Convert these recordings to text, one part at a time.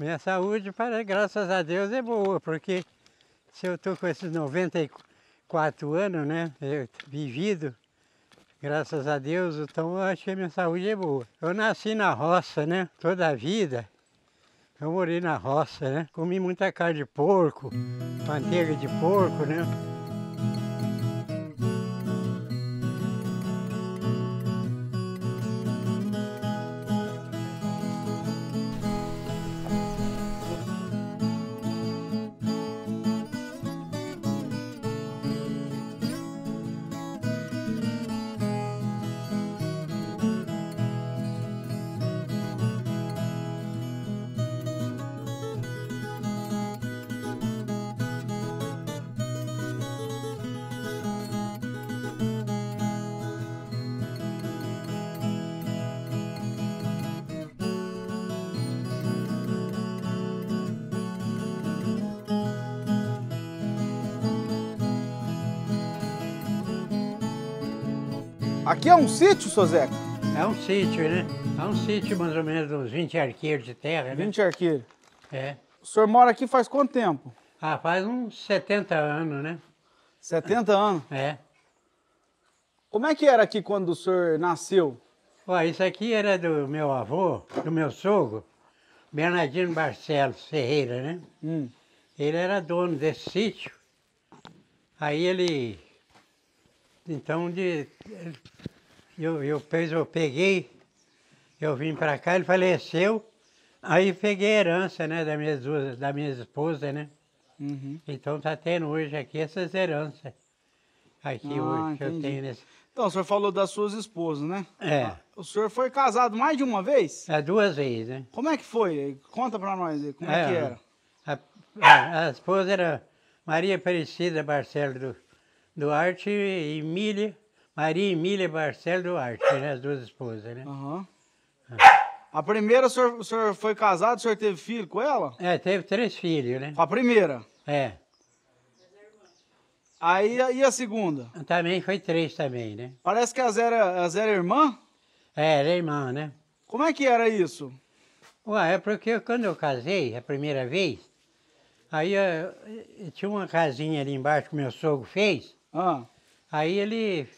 Minha saúde, para, graças a Deus, é boa, porque se eu estou com esses 94 anos, né, vivido, graças a Deus, então eu acho que a minha saúde é boa. Eu nasci na roça, né, toda a vida. Eu morei na roça, né, comi muita carne de porco, manteiga de porco, né. Aqui é um sítio, seu Zeca? É um sítio, né? É um sítio mais ou menos uns 20 arqueiros de terra, né? 20 arqueiros. É. O senhor mora aqui faz quanto tempo? Ah, faz uns 70 anos, né? 70 anos. É. Como é que era aqui quando o senhor nasceu? Ó, isso aqui era do meu avô, do meu sogro, Bernardino Barcelos Ferreira, né? Hum. Ele era dono desse sítio. Aí ele. Então, de, eu, eu, eu peguei, eu vim para cá, ele faleceu. Aí peguei a herança, né, da minha, da minha esposa, né? Uhum. Então tá tendo hoje aqui essas heranças. Aqui Ah, hoje que eu entendi. tenho nesse. Então, o senhor falou das suas esposas, né? É, O senhor foi casado mais de uma vez? é duas vezes, né? Como é que foi? Conta pra nós aí, como é, É, que era? A, a- a esposa era Maria Aparecida Barcelo du, Duarte e Emília, Maria Emília Barcelo Duarte, né? As duas esposas, né? Aham. A primeira, o senhor, o senhor foi casado, o senhor teve filho com ela? É, teve três filhos, né? Com a primeira. É, Aí, e a segunda? também foi três também, né? Parece que as era, as era irmã? É, era irmã, né? Como é que era isso? Ué, é porque quando eu casei a primeira vez, aí eu, eu tinha uma casinha ali embaixo que meu sogro fez, Ah, Aí ele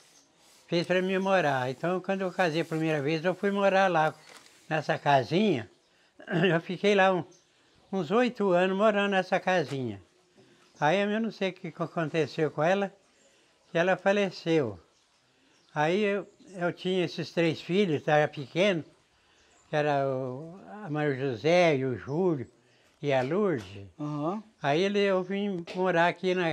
fez para mim morar. Então, quando eu casei a primeira vez, eu fui morar lá nessa casinha. Eu fiquei lá um- uns oito anos morando nessa casinha. Aí eu não sei o que aconteceu com ela, que ela faleceu. Aí eu, eu tinha esses três filhos, era pequeno, que era o, a Maria José e o Júlio e a Lourdes. aham. Aí ele, eu vim morar aqui na,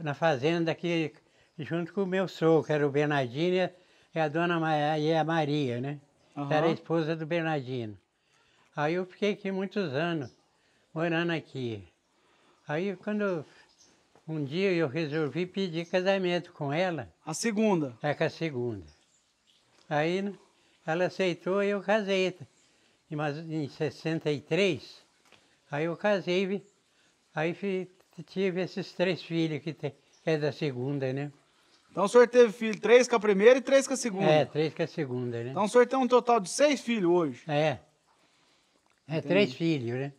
na fazenda aqui, junto com o meu sogro, que era o Bernardino e a- dona Ma- e a Maria, né? Aham. Era a esposa do Bernardino. Aí eu fiquei aqui muitos anos, morando aqui. Aí quando um dia eu resolvi pedir casamento com ela, A segunda. é com a segunda. Aí né, ela aceitou e eu casei. Em, mais- em 63, aí eu casei, aí tive esses três filhos que, tem, que é da segunda, né? Então o senhor teve filho, três com a primeira e três com a segunda. É, três com a segunda, né? Então o senhor tem um total de seis filhos hoje. É. É três filhos, né?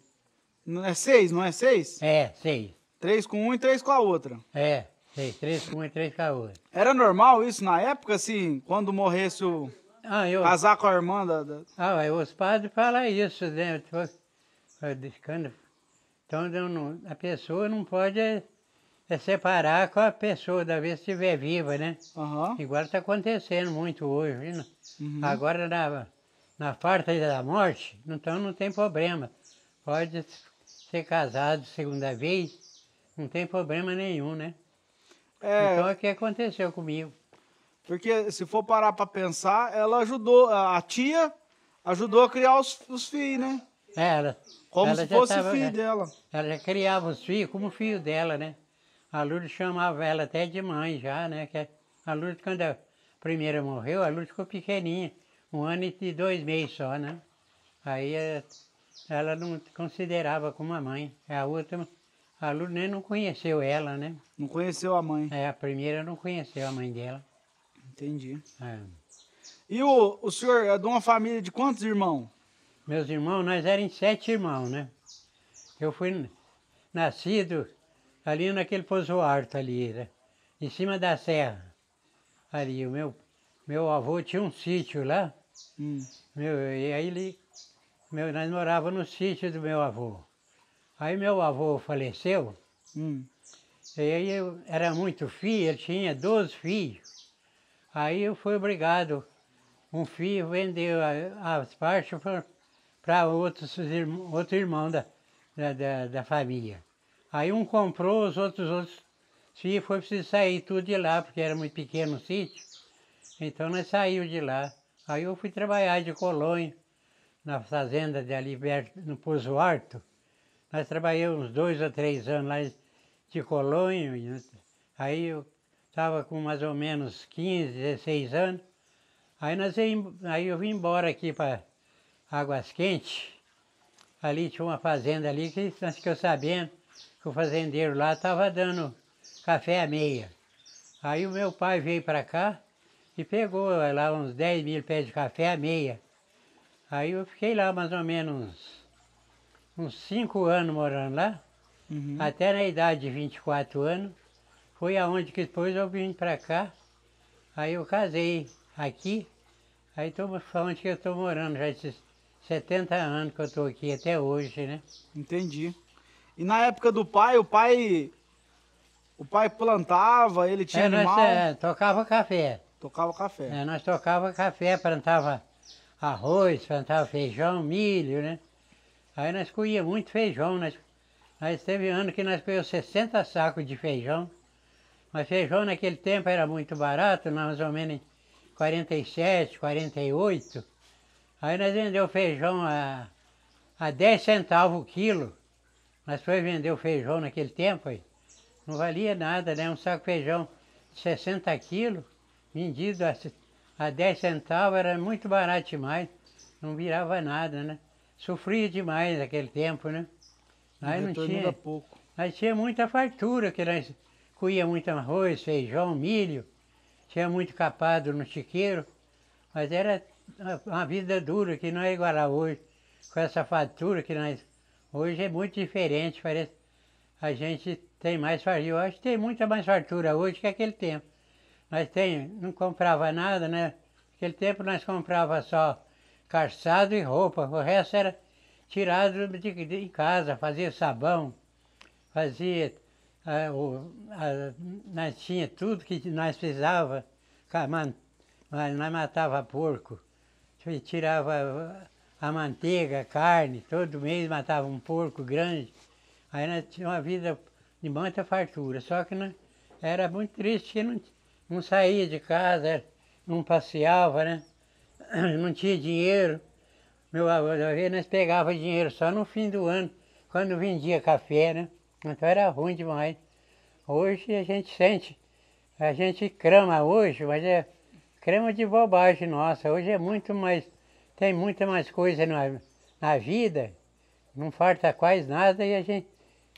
Não é seis, não é seis? É, seis. Três com um e três com a outra. É, seis. Três com uma e três com a outra. Era normal isso na época, assim, quando morresse o. Ah, eu, casar com a irmã da. da- Ah, ué, os padres falam isso, né? Tô-. Então não- a pessoa não pode é, separar com a pessoa da vez que estiver viva, né? Aham. Igual está acontecendo muito hoje. Viu? Uhum. Agora na, na parte da morte, então não tem problema. Pode ser casado segunda vez, não tem problema nenhum, né? É, Então é o que aconteceu comigo. porque se for parar pra pensar, ela ajudou, a tia ajudou a criar os, os filhos, né? É, Ela, Como ela se fosse tava- filho é. dela. Ela já criava os filhos como filho dela, né? A Lourdes chamava ela até de mãe já, né? Que a Lourdes, quando a primeira morreu, a Lourdes ficou pequenininha, um ano e dois meses só, né? Aí eh, ela não considerava como a mãe. A outra, a Lourdes nem não conheceu ela, né? Não conheceu a mãe. É, a primeira não conheceu a mãe dela. Entendi. É. E o, o senhor é de uma família de quantos irmãos? Meus irmãos, nós éramos sete irmãos, né? Eu fui nascido ali naquele Pozo Alto ali, né? em cima da serra. Ali, o meu, meu avô tinha um sítio lá, Hum. meu, e aí ele, meu, nós morávamos no sítio do meu avô. Aí meu avô faleceu, Hum. e aí eu era muito filho, ele tinha 12 filhos. Aí eu fui obrigado, um filho vendeu as partes para outro irmão da, da, da família. Aí um comprou, os outros, outros filhos foi preciso sair tudo de lá, porque era muito pequeno o sítio. Então nós saímos de lá. Aí eu fui trabalhar de colônia na fazenda de ali perto, no Pouso Alto. Nós trabalhamos uns dois ou três anos lá de colônia. Aí eu estava com mais ou menos 15, 16 anos. Aí, nós aí eu vim embora aqui para Águas Quentes. Ali tinha uma fazenda ali que nós ficamos sabendo que o fazendeiro lá estava dando café a meia. Aí o meu pai veio para cá e pegou lá uns 10 mil pés de café a meia. Aí eu fiquei lá mais ou menos uns 5 anos morando lá, Uhum. até na idade de 24 anos. Foi aonde que depois eu vim para cá. Aí eu casei aqui. Aí tô, onde que eu estou morando já esses 70 anos que eu estou aqui até hoje, né? Entendi. E na época do pai, o pai. O pai plantava, ele tinha É, nós animal, é, tocava café. tocava café. É, nós tocava café, plantava arroz, plantava feijão, milho, né? Aí nós colhia muito feijão. Nós, nós teve ano que nós colhemos 60 sacos de feijão. Mas feijão naquele tempo era muito barato, mais ou menos em 47, 48. Aí nós vendeu feijão a, a 10 centavos o quilo. Nós foi vender o feijão naquele tempo aí. Não valia nada, né? Um saco de feijão de 60 quilos, vendido a, a 10 centavos, era muito barato demais. Não virava nada, né? Sofria demais naquele tempo, né? Nós não tinha, pouco. nós tinha muita fartura, que nós colhia muito arroz, feijão, milho, tinha muito capado no chiqueiro, mas era uma vida dura que não é igual a hoje, com essa fartura que nós. Hoje é muito diferente, parece. A gente tem mais fartura. Eu acho que tem muita mais fartura hoje que aquele tempo. Nós tem, não comprava nada, né? Naquele tempo nós comprava só calçado e roupa, o resto era tirado de, de em casa, fazia sabão, fazia. ah, o- ah, nós tinha tudo que nós precisava, man- nós matava porco, ti- tirava a manteiga, a carne, todo mês matava um porco grande. Aí nós tínhamos uma vida de muita fartura, só que não, era muito triste não, não saía de casa, não passeava, né? Não tinha dinheiro. Meu avô, nós pegava dinheiro só no fim do ano, quando vendia café, né? Então era ruim demais. Hoje a gente sente, a gente crama hoje, mas é crama de bobagem nossa. Hoje é muito mais, tem muita mais coisa na, na vida, não falta quase nada e a gente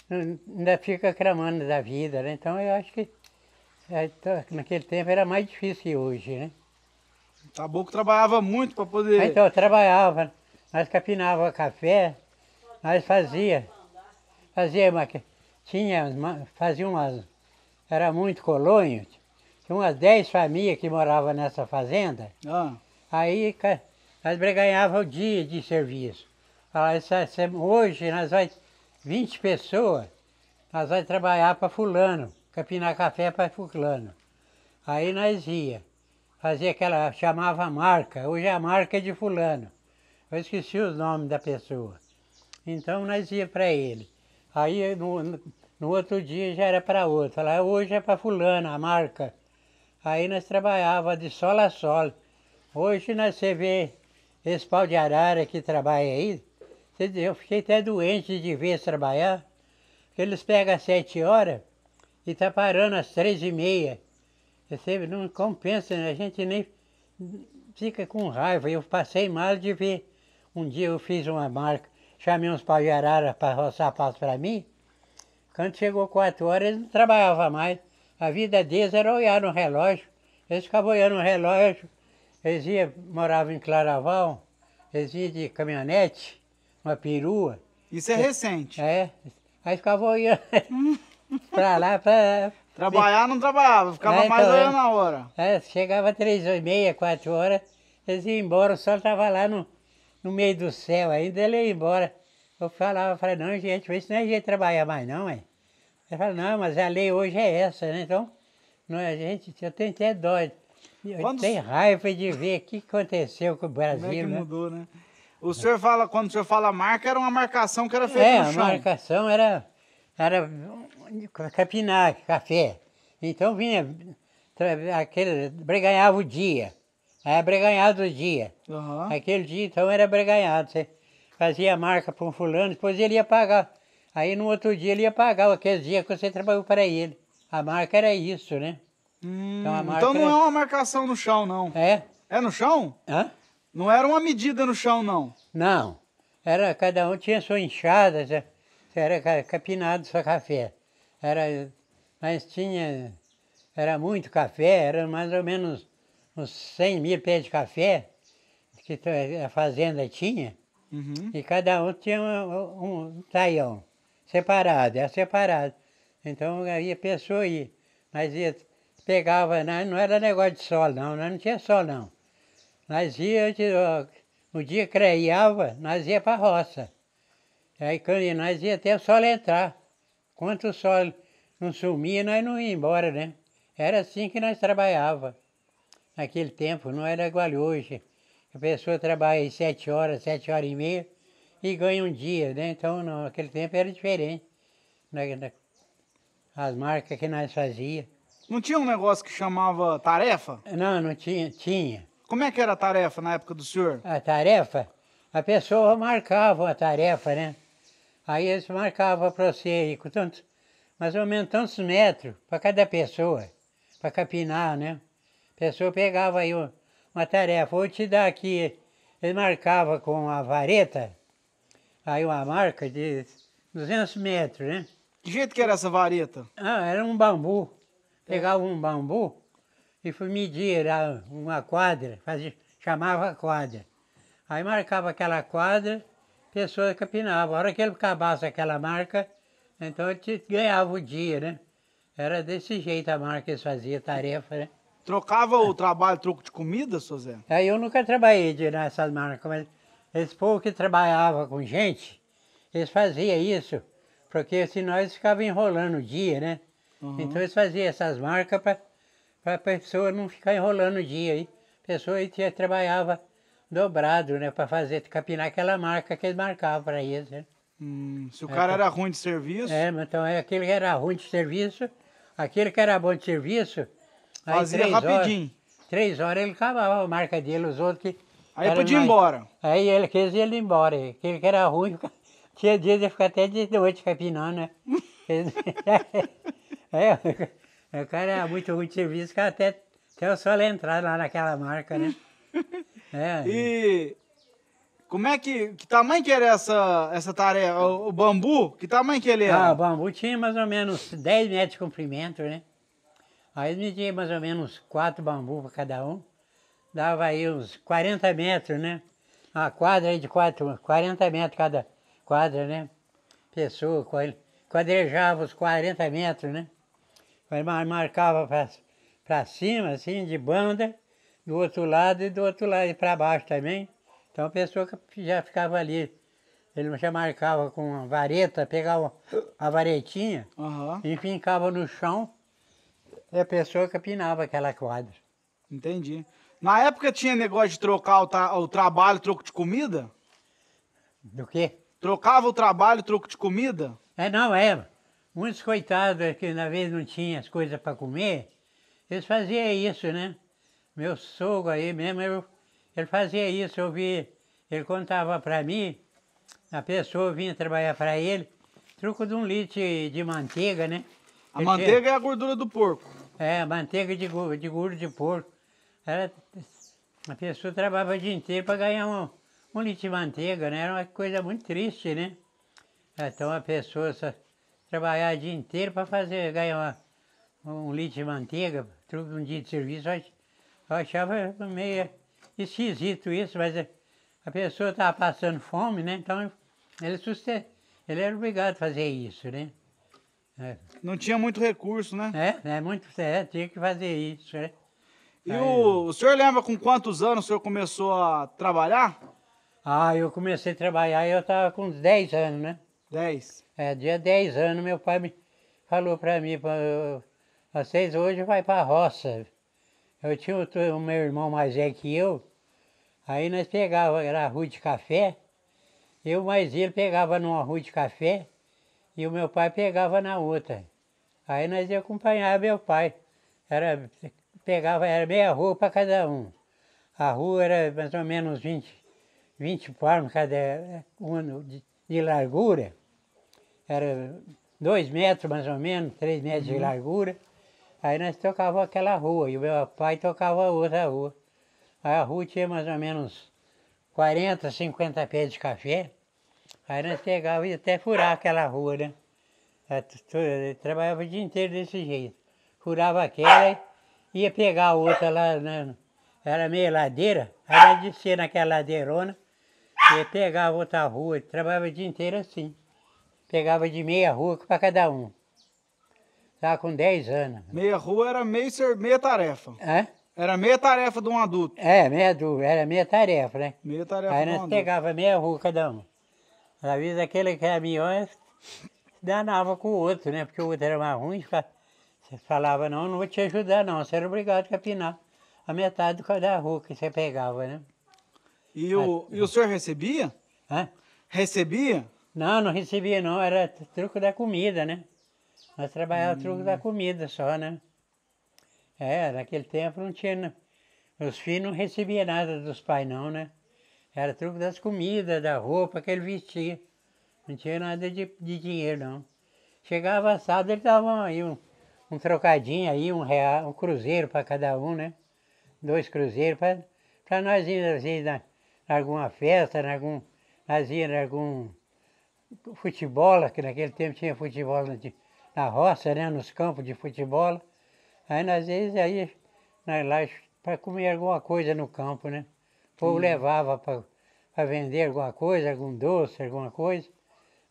ainda fica cramando da vida, né? Então eu acho que é, naquele tempo era mais difícil que hoje, né? Caboclo trabalhava muito para poder. Aí, Então trabalhava, nós capinava café, nós fazia, fazia uma, tinha, fazia umas, era muito colônia, tinha umas 10 famílias que moravam nessa fazenda, Ah, aí nós ganhava o dia de serviço. Falava, "Essa- essa- hoje nós vai 20 pessoas, nós vai trabalhar para fulano, capinar café para fulano. Aí nós ia, fazia aquela, chamava marca, hoje é a marca de fulano. Eu esqueci os nomes da pessoa. Então nós ia para ele. Aí no, no outro dia já era para outro. Falava, hoje é para fulano, a marca. Aí nós trabalhava de sol a sol. Hoje nós você vê esse pau de arara que trabalha aí, eu fiquei até doente de ver trabalhar, porque eles pegam às sete horas e tá parando às três e meia. Você não compensa, né? a gente nem fica com raiva. Eu passei mal de ver. Um dia eu fiz uma marca, chamei uns pau de arara para roçar passo para mim. Quando chegou quatro horas, eles não trabalhavam mais. A vida deles era olhar no relógio. Eles ficavam olhando no relógio. Eles iam, moravam em Claraval, eles vinham de caminhonete, uma perua, Isso é recente. é, aí ficava olhando pra lá, pra... Trabalhar não trabalhava, ficava É, mais então, é. olhando a hora. É, chegava três e meia, quatro horas, eles iam embora, o sol estava lá no, no meio do céu ainda, ele ia embora. Eu falava, falei, não, gente, isso não é jeito de trabalhar mais não, é. Ele falou, não, mas a lei hoje é essa, né? Então, não é, gente, eu tenho até dó. Quando- tenho raiva de ver o que aconteceu com o Como é Brasil, que né? mudou, né? O senhor fala, quando o senhor fala marca, era uma marcação que era feita É, no a chão. marcação era, era capinar, café. Então vinha, aquele, breganhava o dia. Era breganhado o dia. Aham. Aquele dia, então, era breganhado. Você fazia a marca para um fulano, depois ele ia pagar. Aí no outro dia ele ia pagar aquele dia que você trabalhou para ele. A marca era isso, né? Hum, Então a então, marca não é- é uma marcação no chão, não. É? É no chão? Hã? Não era uma medida no chão, não. Não. Era, cada um tinha sua enxada, era ca- capinado só café. Era, mas tinha, era muito café, era mais ou menos uns 100 mil pés de café que a fazenda tinha. Uhum. E cada um tinha um, um taião, separado, era separado. Então aí a pessoa ia, mas ia, pegava, não, não era negócio de sol não, nós não tinha sol não. Nós ia, no dia creiava, nós ia para a roça. Aí quando nós ia até o sol entrar. Quanto o sol não sumia, nós não ia embora, né? Era assim que nós trabalhava. Naquele tempo, não era igual hoje. A pessoa trabalha sete horas, sete horas e meia e ganha um dia, né? Então, não, naquele tempo era diferente. Na- as marcas que nós fazia. Não tinha um negócio que chamava tarefa? Não, não tinha, tinha. Como é que era a tarefa na época do senhor? A tarefa, a pessoa marcava a tarefa, né? Aí eles marcavam para você aí, com tantos, mais ou menos tantos metros para cada pessoa, para capinar, né? A pessoa pegava aí uma tarefa, vou te dar aqui, ele marcava com a vareta, aí uma marca de 200 metros, né? Que jeito que era essa vareta? Ah, era um bambu. Pegava um bambu e fui medir lá uma quadra, fazia, chamava quadra. Aí marcava aquela quadra, a pessoa capinava. A hora que ele acabasse aquela marca, então ele ganhava o dia, né? Era desse jeito a marca que eles faziam, tarefa, né? Trocava o trabalho troco de comida, seu Zé? Aí eu nunca trabalhei nessas marcas, mas esse povo que trabalhava com gente, eles faziam isso, porque senão eles ficavam enrolando o dia, né? Uhum. Então eles faziam essas marcas para a pessoa não ficar enrolando o dia aí. A pessoa aí trabalhava dobrado, né? Para fazer, capinar aquela marca que eles marcavam para eles, né? Hum, se o É, cara era ruim de serviço, É, mas então é aquele que era ruim de serviço, aquele que era bom de serviço, fazia três horas- rapidinho. Três horas ele acabava a marca dele, os outros que. Aí podia ir mais- embora. Aí ele quis ir embora. Aquele que era ruim, tinha dia de ficar até de noite capinando, né? é, o cara era muito ruim de serviço, ficava até, até o sol entrar lá naquela marca, né? É, E como é que. Que tamanho que era essa, essa tarefa? O, o bambu? Que tamanho que ele era? Ah, o bambu tinha mais ou menos 10 metros de comprimento, né? Aí media mais ou menos quatro bambus para cada um. Dava aí uns 40 metros, né? Uma quadra aí de quatro, 40 metros cada quadra, né? Pessoa, quadrejava os 40 metros, né? Mar- marcava para cima, assim, de banda, do outro lado e do outro lado e para baixo também. Então a pessoa que já ficava ali. Ele já marcava com uma vareta, pegava a varetinha Aham, e fincava no chão e a pessoa capinava aquela quadra. entendi. Na época tinha negócio de trocar o, tra- o trabalho troco de comida? Do quê? Trocava o trabalho troco de comida? É, não, é. Muitos coitados que na vez não tinham as coisas para comer, eles faziam isso, né? Meu sogro aí mesmo, eu- ele fazia isso, eu vi, ele contava para mim, a pessoa vinha trabalhar para ele, truco de um litro de manteiga, né? A Ele tinha- manteiga é a gordura do porco. É, manteiga de, de guro de porco. Era, a pessoa trabalhava o dia inteiro para ganhar um, um litro de manteiga, né? Era uma coisa muito triste, né? Então a pessoa só trabalhar o dia inteiro para fazer, ganhar uma- um litro de manteiga, truque um dia de serviço, eu ach- eu achava meio esquisito isso, mas é, a pessoa estava passando fome, né? Então ele ele era obrigado a fazer isso, né? É, Não tinha muito recurso, né? é, é muito certo, tinha que fazer isso, né? E o, o senhor lembra com quantos anos o senhor começou a trabalhar? Ah, eu comecei a trabalhar e eu estava com uns 10 anos, né? Dez. É, dia 10 anos, meu pai me falou para mim, "Pô, vocês hoje vai para a roça. Eu tinha o, o meu irmão mais velho que eu, aí nós pegava, era rua de café, eu mais ele pegava numa rua de café e o meu pai pegava na outra. Aí nós ia acompanhar meu pai. Era, pegava, era meia rua para cada um. A rua era mais ou menos 20, 20 palmos cada um de, de largura. Era dois metros mais ou menos, três metros de largura. Aí nós tocava aquela rua e o meu pai tocava a outra rua. Aí a rua tinha mais ou menos 40, 50 pés de café. Aí nós pegava e até furar aquela rua, né? Eu eu trabalhava o dia inteiro desse jeito. Furava aquela e ia pegar a outra lá, né? era meio ladeira, aí nós descia naquela ladeirona e pegava outra rua, trabalhava o dia inteiro assim. Pegava de meia rua para cada um. Estava com 10 anos. Meia rua era meio, meia tarefa. Hã? Era meia tarefa de um adulto. É, meia dúvida, era meia tarefa, né? Meia tarefa Aí de um nós adulto. pegava meia rua cada um. Às vezes aquele caminhão danava com o outro, né? Porque o outro era mais ruim. Você falava, não, não vou te ajudar não. Você era obrigado a capinar a metade do- da rua que você pegava, né? E o, e o senhor recebia? Hã? Recebia? Não, não recebia não, era truco da comida, né? Nós trabalhávamos truco da comida só, né? É, naquele tempo não tinha. né? Os filhos não recebiam nada dos pais não, né? Era truco das comidas, da roupa que ele vestia. Não tinha nada de, de dinheiro não. Chegava sábado, ele dava aí um, um trocadinho aí, um real, um cruzeiro para cada um, né? Dois cruzeiros para nós ir, às vezes, na, em alguma festa, em algum, nós íamos em algum futebol, que naquele tempo tinha futebol na, roça, né? Nos campos de futebol. Aí nós vezes aí nós lá para comer alguma coisa no campo, né? O povo levava para vender alguma coisa, algum doce, alguma coisa.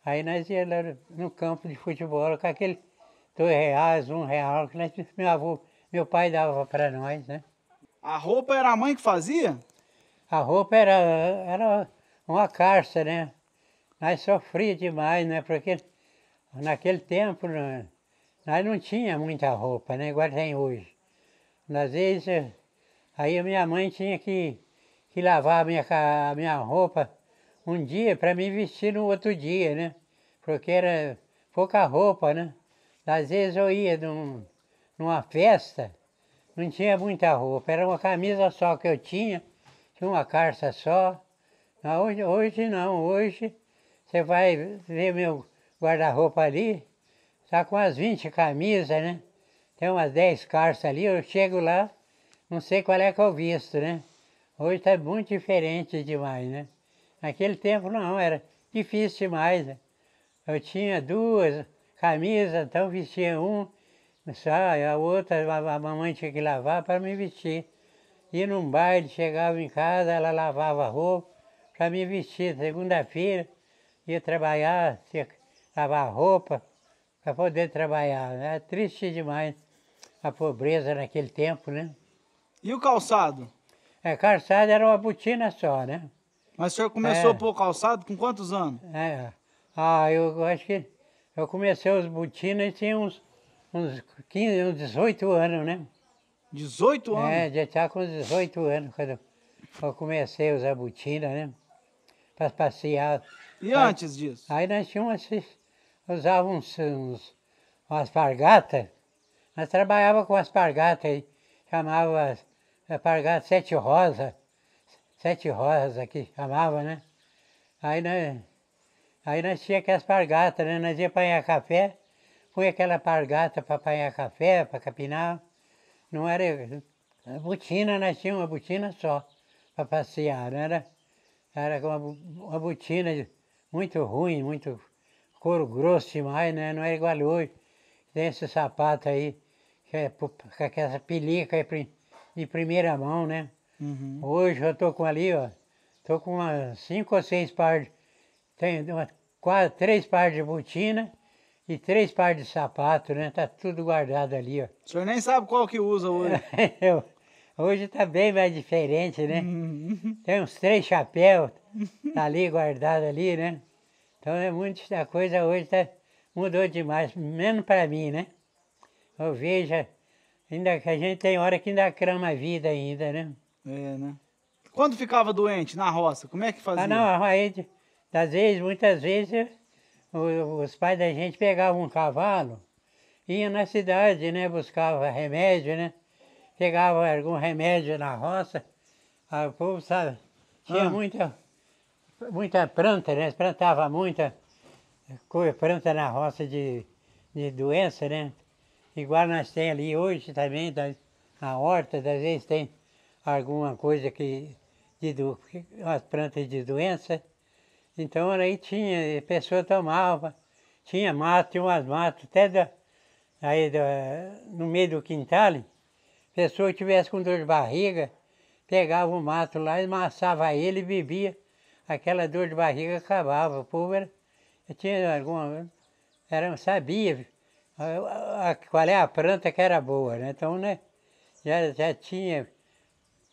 Aí nós ia lá no- no campo de futebol com aquele dois reais, um real que nós, meu avô, meu pai dava para nós, né? A roupa era a mãe que fazia? A roupa era, era uma carça, né? Nós sofria demais, né? Porque naquele tempo né, nós não tinha muita roupa, né? Igual tem hoje. Às vezes, eh, aí a minha mãe tinha que, que lavar a minha, a minha roupa um dia para me vestir no outro dia, né? Porque era pouca roupa, né? Às vezes eu ia num, numa festa, não tinha muita roupa, era uma camisa só que eu tinha, tinha uma calça só. Hoje, hoje não, hoje você vai ver meu guarda-roupa ali, tá com umas 20 camisas, né? Tem umas 10 calças ali, eu chego lá, não sei qual é que eu visto, né? Hoje está muito diferente demais, né? Naquele tempo não, era difícil demais. Né? Eu tinha duas camisas, então vestia um, só, a outra a mamãe tinha que lavar para me vestir. Ia num baile, chegava em casa, ela lavava a roupa para me vestir. Segunda-feira, ia trabalhar, tinha que lavar roupa para poder trabalhar. Era triste demais a pobreza naquele tempo, né? E o calçado? A calçada era uma botina só, né? Mas o senhor começou É. a pôr calçado com quantos anos? É. Ah, eu acho que eu comecei os botinas e tinha uns, uns 15, uns 18 anos, né? 18 anos? É, já estava com 18 anos quando eu comecei a usar botina, né? Para passear. E antes disso? Aí nós tínhamos, usávamos uns, umas pargatas. Nós trabalhávamos com as pargatas aí, chamava a pargata Sete Rosa, Sete Rosas aqui, chamava, né? Aí nós, aí nós tínhamos aquelas pargatas, né? Nós ia apanhar café, punha aquela pargata para apanhar café, para capinar. Não era. Botina, nós tínhamos uma botina só para passear, não era? Era uma, uma botina de- muito ruim, muito couro grosso demais, né? Não é igual hoje. Tem esse sapato aí, que é com aquela pelica de primeira mão, né? Uhum. Hoje eu tô com ali, ó. Tô com umas cinco ou seis pares, tenho uma, quatro, três pares de botina e três pares de sapato, né? Tá tudo guardado ali, ó. O senhor nem sabe qual que usa hoje. Eu- Hoje tá bem mais diferente, né? Uhum. Tem uns três chapéus tá ali guardado ali, né? Então é muita coisa hoje tá, mudou demais, menos para mim, né? Eu vejo, ainda que a gente tem hora que ainda crama a vida ainda, né? É, né? Quando ficava doente na roça, como é que fazia? Ah não, aí, às vezes, muitas vezes, os pais da gente pegavam um cavalo, iam na cidade, né? Buscava remédio, né? Pegava algum remédio na roça, aí o povo, sabe, tinha Ah. muita, muita planta, né? Plantava muita coisa, planta na roça de, de doença, né? Igual nós temos ali hoje também, na horta, às vezes tem alguma coisa que, de do, umas plantas de doença. Então aí tinha, a pessoa tomava, tinha mato, tinha umas matas, até da, aí da, no meio do quintal, pessoa tivesse com dor de barriga, pegava o mato lá, amassava ele e bebia, aquela dor de barriga acabava. O povo era, tinha alguma, era, sabia a- a- qual é a planta que era boa, né? Então, né, já, já tinha,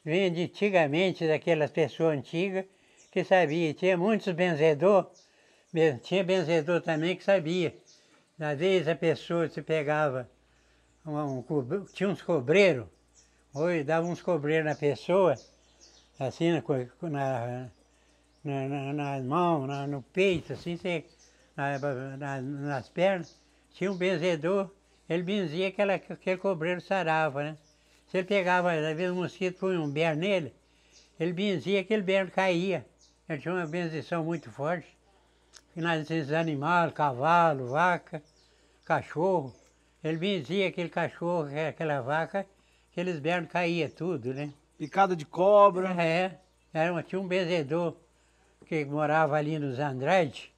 vinha de antigamente daquelas pessoas antigas que sabia. Tinha muitos benzedor, ben- tinha benzedor também que sabia. Às vezes a pessoa se pegava, um, um tinha uns cobreiros, ou dava uns cobreiros na pessoa, assim na, na, na, na- nas mãos, na- no peito, assim, na- na- nas pernas, tinha um benzedor, ele benzia aquela, aquele cobreiro sarava, né? Se ele pegava, às vezes o mosquito põe um berro nele, ele benzia, aquele berro caía. Ele tinha uma benzição muito forte. E nós esses animais, cavalo, vaca, cachorro, ele benzia aquele cachorro, aquela vaca, aqueles berros caía tudo, né? Picada de cobra. É, era uma, tinha um benzedor que morava ali nos Andrade,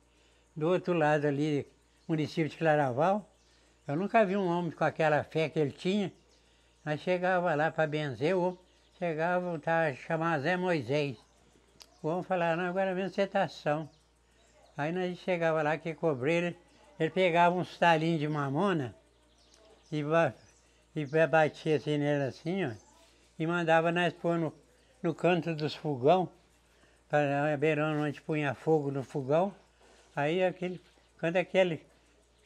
do outro lado ali, município de Claraval. Eu nunca vi um homem com aquela fé que ele tinha. Nós chegava lá para benzer, o homem chegava, tá, chamava Zé Moisés. O homem falava, não, agora mesmo cetação. Aí nós chegava lá, que cobreiro, ele pegava uns talinhos de mamona e, e batia assim nele assim, ó, e mandava nós pôr no, no canto dos fogão, para beirando onde punha fogo no fogão. Aí aquele, quando aquele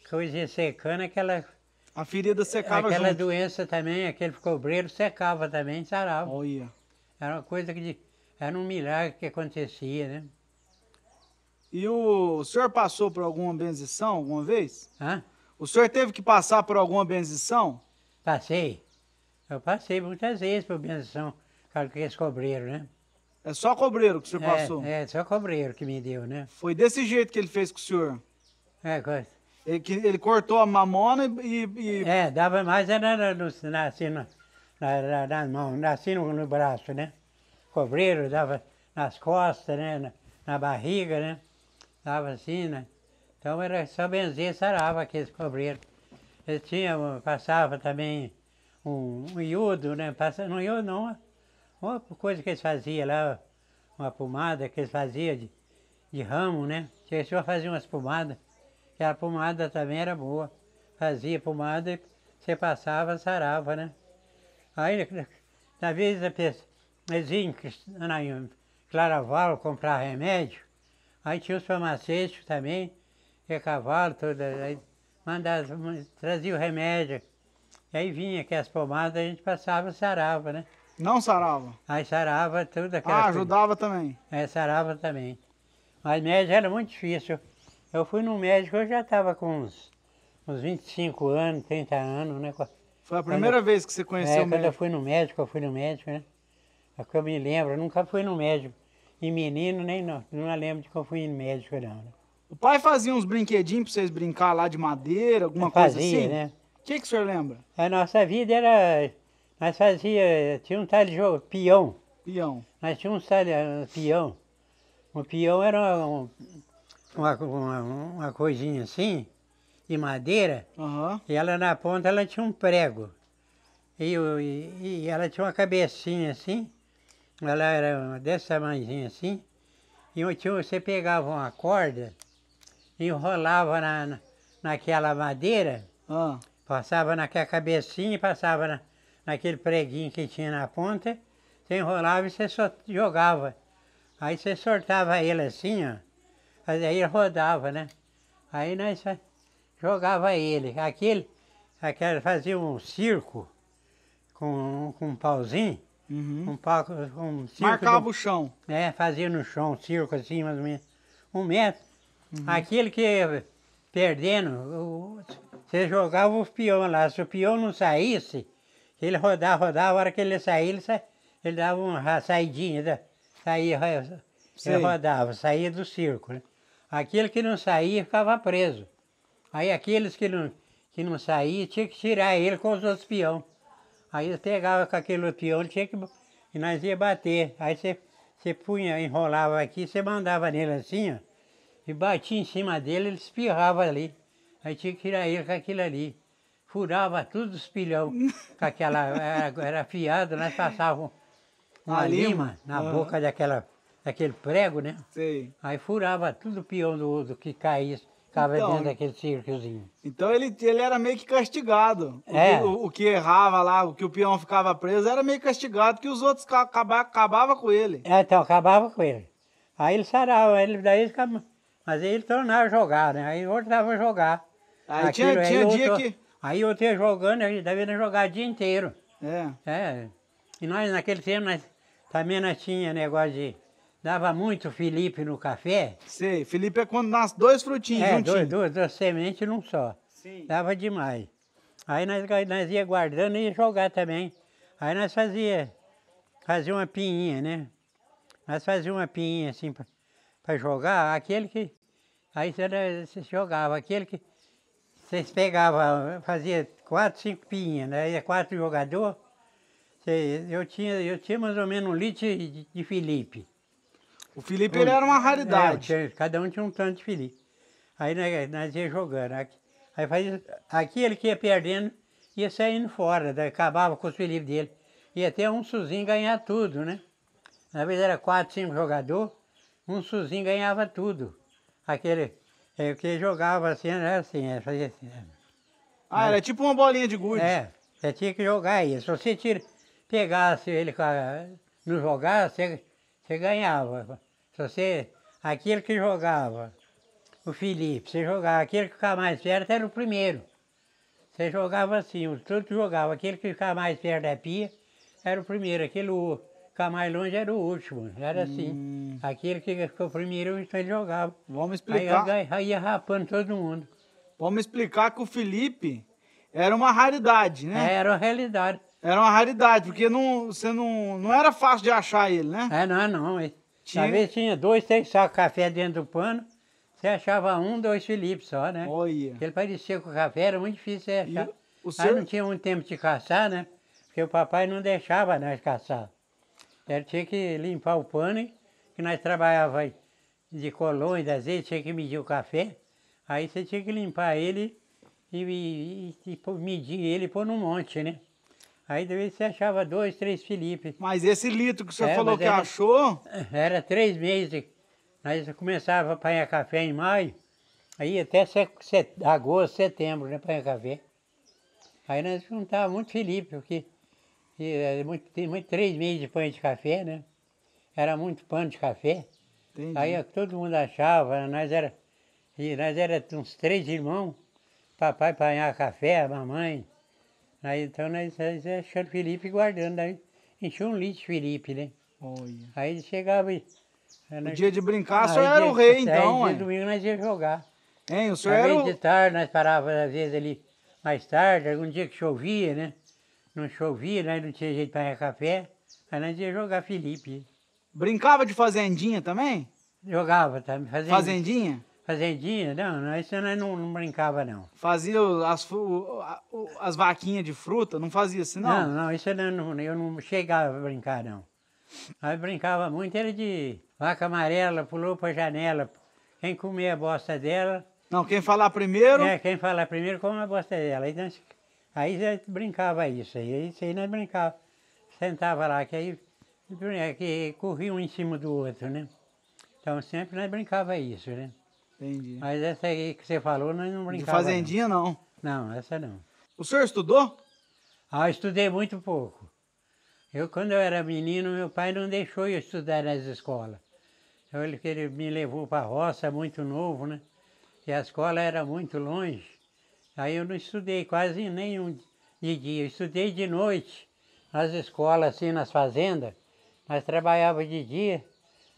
coisa ia secando, aquela, A ferida secava aquela junto. doença também, aquele cobreiro secava também, sarava. Olha. Era uma coisa que de- era um milagre que acontecia, né? E o, o senhor passou por alguma benzição alguma vez? Hã? O senhor teve que passar por alguma benzição? Passei. Eu passei muitas vezes por benção com aqueles cobreiros, né? É só cobreiro que o senhor passou? É, é, só cobreiro que me deu, né? Foi desse jeito que ele fez com o senhor? É, coisa. Ele, que- ele cortou a mamona e... e- É, dava mais era no, na, assim, na, na, na, mãos, assim no, no braço, né? Cobreiro dava nas costas, né? Na, na barriga, né? Dava assim, né? Então era só benzer, sarava aqueles cobreiros. Eles tinham, passava também um, um iodo, né? Passa, não iodo não, uma, coisa que eles faziam lá, uma pomada que eles faziam de, de ramo, né? Tinha só fazia umas pomadas, que a pomada também era boa. Fazia pomada e você passava, sarava, né? Aí, na vez eles iam na- Claraval comprar remédio, aí tinha os farmacêuticos também, e cavalo, tudo, aí mandava, trazia o remédio. E aí vinha que as pomadas a gente passava e sarava, né? Não sarava? Aí sarava tudo aquela Ah, coisa. ajudava também. É, sarava também. Mas médico era muito difícil. Eu fui no médico, eu já estava com uns, uns 25 anos, 30 anos, né? Foi a primeira vez que você É, conheceu o quando eu médico. fui no médico, eu fui no médico, né? É que eu me lembro, eu nunca fui no médico. E menino, nem não, não lembro de que eu fui no médico, não. Né? O pai fazia uns brinquedinhos pra vocês brincar lá de madeira, alguma Fazia, coisa assim? né? O que, que o senhor lembra? A nossa vida era. Nós fazia. Tinha um tal de jogo, peão. Peão. Nós tínhamos um tal de peão. O peão era um- uma, uma, uma coisinha assim, de madeira, Aham. e ela na ponta ela tinha um prego. E, e, e ela tinha uma cabecinha assim, ela era desse tamanhozinho assim, E tinha, você pegava uma corda, enrolava na, na- naquela madeira, Ah, passava naquela cabecinha, passava na, naquele preguinho que tinha na ponta, você enrolava e você só jogava. Aí você soltava ele assim, ó. Aí ele rodava, né? Aí nós jogava ele. Aquele, aquele fazia um circo com, com um pauzinho, uhum. um pau, um circo. Marcava do- o chão. é, fazia no chão um circo assim, mais ou menos, um metro. Uhum. Aquele que perdendo, o- você jogava o peão lá. Se o peão não saísse, ele rodava, rodava, a hora que ele saía, ele, sa- ele dava uma saidinha, da- saía, ele rodava, saía do circo. Né? Aquele que não saía ficava preso. Aí aqueles que não, que não saíam, tinha que tirar ele com os outros peão. Aí eu pegava com aquele outro peão, tinha que. E nós ia bater. Aí você, você punha, enrolava aqui, você mandava nele assim, ó, e batia em cima dele, ele espirrava ali. Aí tinha que tirar ele com aquilo ali. Furava tudo os pilhão com aquela. Era, era afiado, nós passávamos uma A lima? lima na Aham. boca daquela, daquele prego, né? Sei. Aí furava tudo o peão do, do que caía, ficava Então, dentro daquele círculozinho. Então ele, ele era meio que castigado. O, É. que, o, o que errava lá, o que o peão ficava preso, era meio castigado, que os outros ca- acaba, acabava com ele. É, então acabava com ele. Aí ele sarava, ele daí ele mas aí ele tornava a jogar, né? Aí voltava a jogar. Aí Aquilo, tinha, tinha eu dia tô- que. Aí eu ia jogando, aí devia jogar o dia inteiro. É. É. E nós naquele tempo nós, também nós tinha negócio de. Dava muito Felipe no café. Sei. Felipe é quando nasce dois frutinhos É, duas, duas, duas sementes num só. Sim. Dava demais. Aí nós, nós ia guardando e ia jogar também. Aí nós fazia, fazia uma pinhinha, né? Nós fazia uma pinhinha assim para jogar, aquele que. Aí você, jogava, aquele que. Vocês pegavam, fazia quatro, cinco pinhas, né? Ia quatro jogadores. Você- Eu tinha, eu tinha mais ou menos um litro de, de Felipe. O Felipe ele era uma É, raridade. tinha- cada um tinha um tanto de Felipe. Aí nós, nós ia jogando. Aqui- Aí fazia, aquele que ia perdendo ia saindo fora, daí acabava com os Felipe dele. Ia até um sozinho ganhar tudo, né? Na vez era quatro, cinco jogadores, um sozinho ganhava tudo. Aquele é, que jogava assim, era assim, é, fazia assim. é. Ah, era tipo uma bolinha de gude. É, você tinha que jogar isso. Se você tira, pegasse ele a- não jogasse, você, você ganhava. Se você, aquele que jogava, o Felipe, você jogava, aquele que ficava mais perto era o primeiro. Você jogava assim, os todos jogavam, aquele que ficava mais perto da pia era o primeiro, aquele o- ficava mais longe era o último, era assim. Hum. Aquele que ficou primeiro, então ele jogava. Vamos explicar. aí, aí ia rapando todo mundo. Vamos explicar que o Felipe era uma raridade, né? Era a realidade. Era uma raridade, porque não, você não, não era fácil de achar ele, né? É, não, não. mas Tinha- Talvez tinha dois, três sacos de café dentro do pano, você achava um, dois Felipe só, né? Olha. Porque ele parecia com o café, era muito difícil você achar. E o Aí não tinha muito tempo de caçar, né? Porque o papai não deixava nós caçar. Ele tinha que limpar o pano, que nós trabalhávamos de colônia, às vezes tinha que medir o café. Aí você tinha que limpar ele e, e, e medir ele e pôr num monte, né? Aí de vez você achava dois, três Felipe. Mas esse litro que o senhor É, falou que era- achou, Era três meses. Nós começava a apanhar café em maio, aí até se- se- agosto, setembro, né, apanhar café. Aí nós juntávamos muito Felipe, porque e era muito, tem muito, três meses de panho de café, né? Era muito pano de café. entendi. Aí todo mundo achava, nós era, e nós era uns três irmãos, papai apanhava café, a mamãe. Aí então nós, nós achando Felipe e guardando, aí enchia um litro de Felipe, né? Olha. Aí ele chegava e. No dia de brincar, o Aí senhor era o rei, aí então, de domingo nós ia jogar. Hein, o senhor era vezes de o... tarde nós parávamos, às vezes, ali mais tarde, algum dia que chovia, né? Não chovia, nós não tinha jeito para café. Aí nós ia jogar Felipe. Brincava de fazendinha também? Jogava, tá? Fazendinha. Fazendinha? Fazendinha? Não, não, isso nós não, não brincava, não. Fazia as, as vaquinhas de fruta? Não fazia assim, Não, não? não, isso eu não, eu não chegava a brincar, não. Nós brincava muito, era de vaca amarela, pulou para a janela. Quem comia a bosta dela, Não, quem falar primeiro... É, quem fala primeiro come a bosta dela. Aí, nós, aí já brincava isso aí. Isso aí nós brincava. Sentava lá, que aí é, que corria um em cima do outro, né? Então sempre nós brincava isso, né? Entendi. Mas essa aí que você falou, nós não De brincava. não. fazendinha, não. Não, essa não. O senhor estudou? Ah, eu estudei muito pouco. Eu, quando eu era menino, meu pai não deixou eu estudar nas escolas. Então, ele, ele me levou para a roça muito novo, né? E a escola era muito longe. Aí eu não estudei quase nenhum de dia. Eu estudei de noite nas escolas, assim, nas fazendas. Nós trabalhávamos de dia,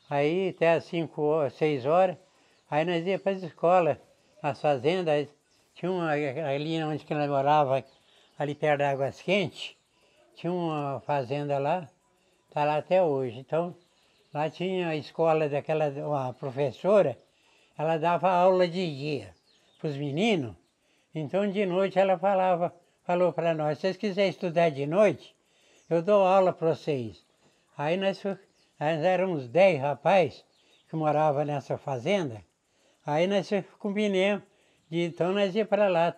aí até às cinco horas, seis horas. Aí nós íamos para as escolas, nas fazendas. Tinha uma ali onde que nós morava, ali perto da Águas Quentes, tinha uma fazenda lá, está lá até hoje. Então, lá tinha a escola daquela, uma professora, ela dava aula de dia para os meninos. Então, de noite, ela falava, falou para nós, se vocês quiserem estudar de noite, eu dou aula para vocês. Aí nós, nós éramos dez rapazes que moravam nessa fazenda. Aí nós combinamos, de, então nós ia para lá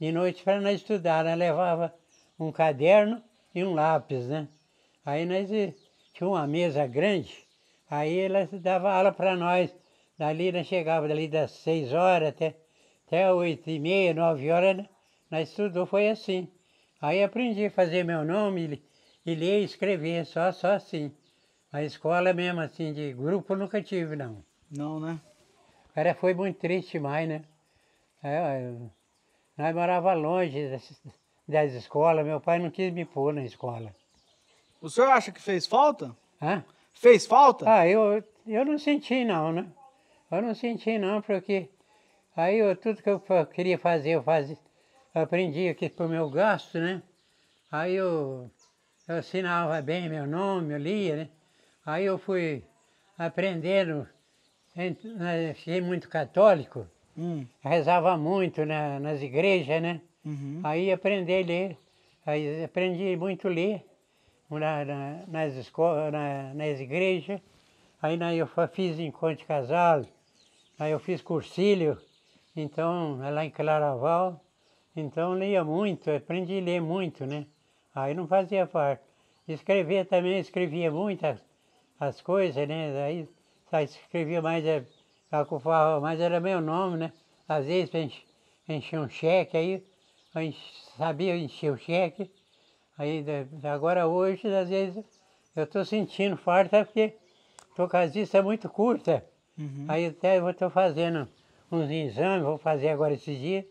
de noite para nós estudar. Nós levava um caderno e um lápis, né? Aí nós eh, tinha uma mesa grande, aí ela dava aula para nós. Dali nós chegava dali das seis horas até, até oito e meia, nove horas, né? nós estudou, foi assim. Aí aprendi a fazer meu nome, e, ler e escrever, só, só assim. A escola mesmo, assim, de grupo nunca tive, não. Não, né? Cara, foi muito triste demais, né? É, nós morava longe das, das escolas, meu pai não quis me pôr na escola. O senhor acha que fez falta? Hã? Fez falta? Ah, eu, eu não senti não, né? Eu não senti não, porque aí eu, tudo que eu queria fazer, eu fazia, eu aprendi aqui pro meu gasto, né? Aí eu, eu assinava bem meu nome, eu lia, né? Aí eu fui aprendendo, né, fiquei muito católico, Hum. rezava muito na- nas igrejas, né? Uhum. Aí aprendi a ler, aí aprendi muito a ler na, na- nas escolas, na- nas igrejas. Aí na- eu fa- fiz encontro de casal, aí eu fiz cursílio, então lá em Claraval, então lia muito, aprendi a ler muito, né? Aí não fazia parte. Escrever também, escrevia muitas as coisas, né? Aí escrevia mais, é, ocupava mais era meu nome, né? Às vezes enche- enchia um cheque, aí eu enche- sabia encher o cheque. Aí agora hoje, às vezes, eu estou sentindo falta porque estou com as vistas muito curtas. Uhum. Aí até eu estou fazendo uns exames, vou fazer agora esses dias,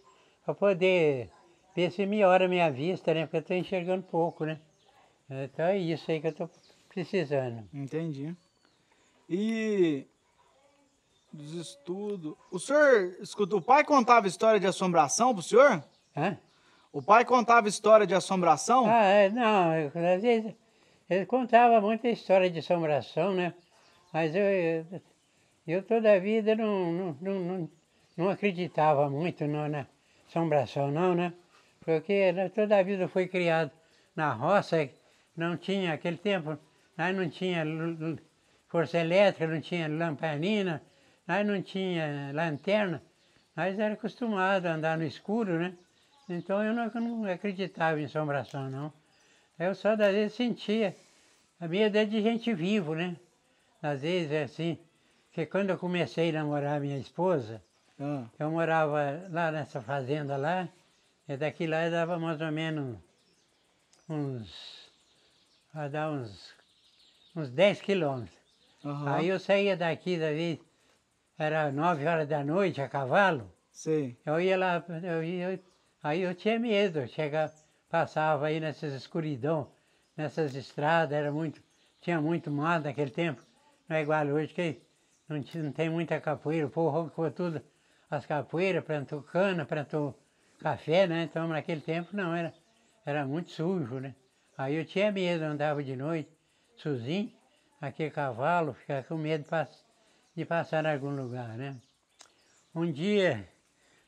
para poder ver se melhora a minha vista, né? Porque eu estou enxergando pouco, né? Então é isso aí que eu estou precisando. Entendi. E dos estudos. O senhor escuta, o pai contava história de assombração pro senhor? Hã? O pai contava história de assombração? Ah, é, não, eu- às vezes ele contava muita história de assombração, né? Mas eu, eu, eu toda a vida não, não, não, não, não acreditava muito no, na assombração, não, né? Porque né, toda a vida fui criado na roça, não tinha, aquele tempo, nós não tinha força elétrica, não tinha lamparina, nós não tinha lanterna, nós era acostumado a andar no escuro, né? Então eu não, não acreditava em assombração, não. Eu só, às vezes, sentia a medo é de gente vivo, né? Às vezes é assim, que quando eu comecei a namorar minha esposa, Ah, eu morava lá nessa fazenda lá, e daqui lá dava mais ou menos uns, vai dar uns, uns 10 quilômetros. aham, Aí eu saía daqui, da vez, era nove horas da noite, a cavalo, Sei. eu ia lá, eu ia, aí eu tinha medo, eu chegava, passava aí nessas escuridão, nessas estradas, era muito, tinha muito mato naquele tempo, não é igual hoje que não, não tem muita capoeira, o povo arrancou tudo, as capoeiras, plantou cana, plantou café, né? Então naquele tempo não, era, era muito sujo, né? Aí eu tinha medo, andava de noite, sozinho, aquele cavalo, ficava com medo de, pass- de passar em algum lugar, né? Um dia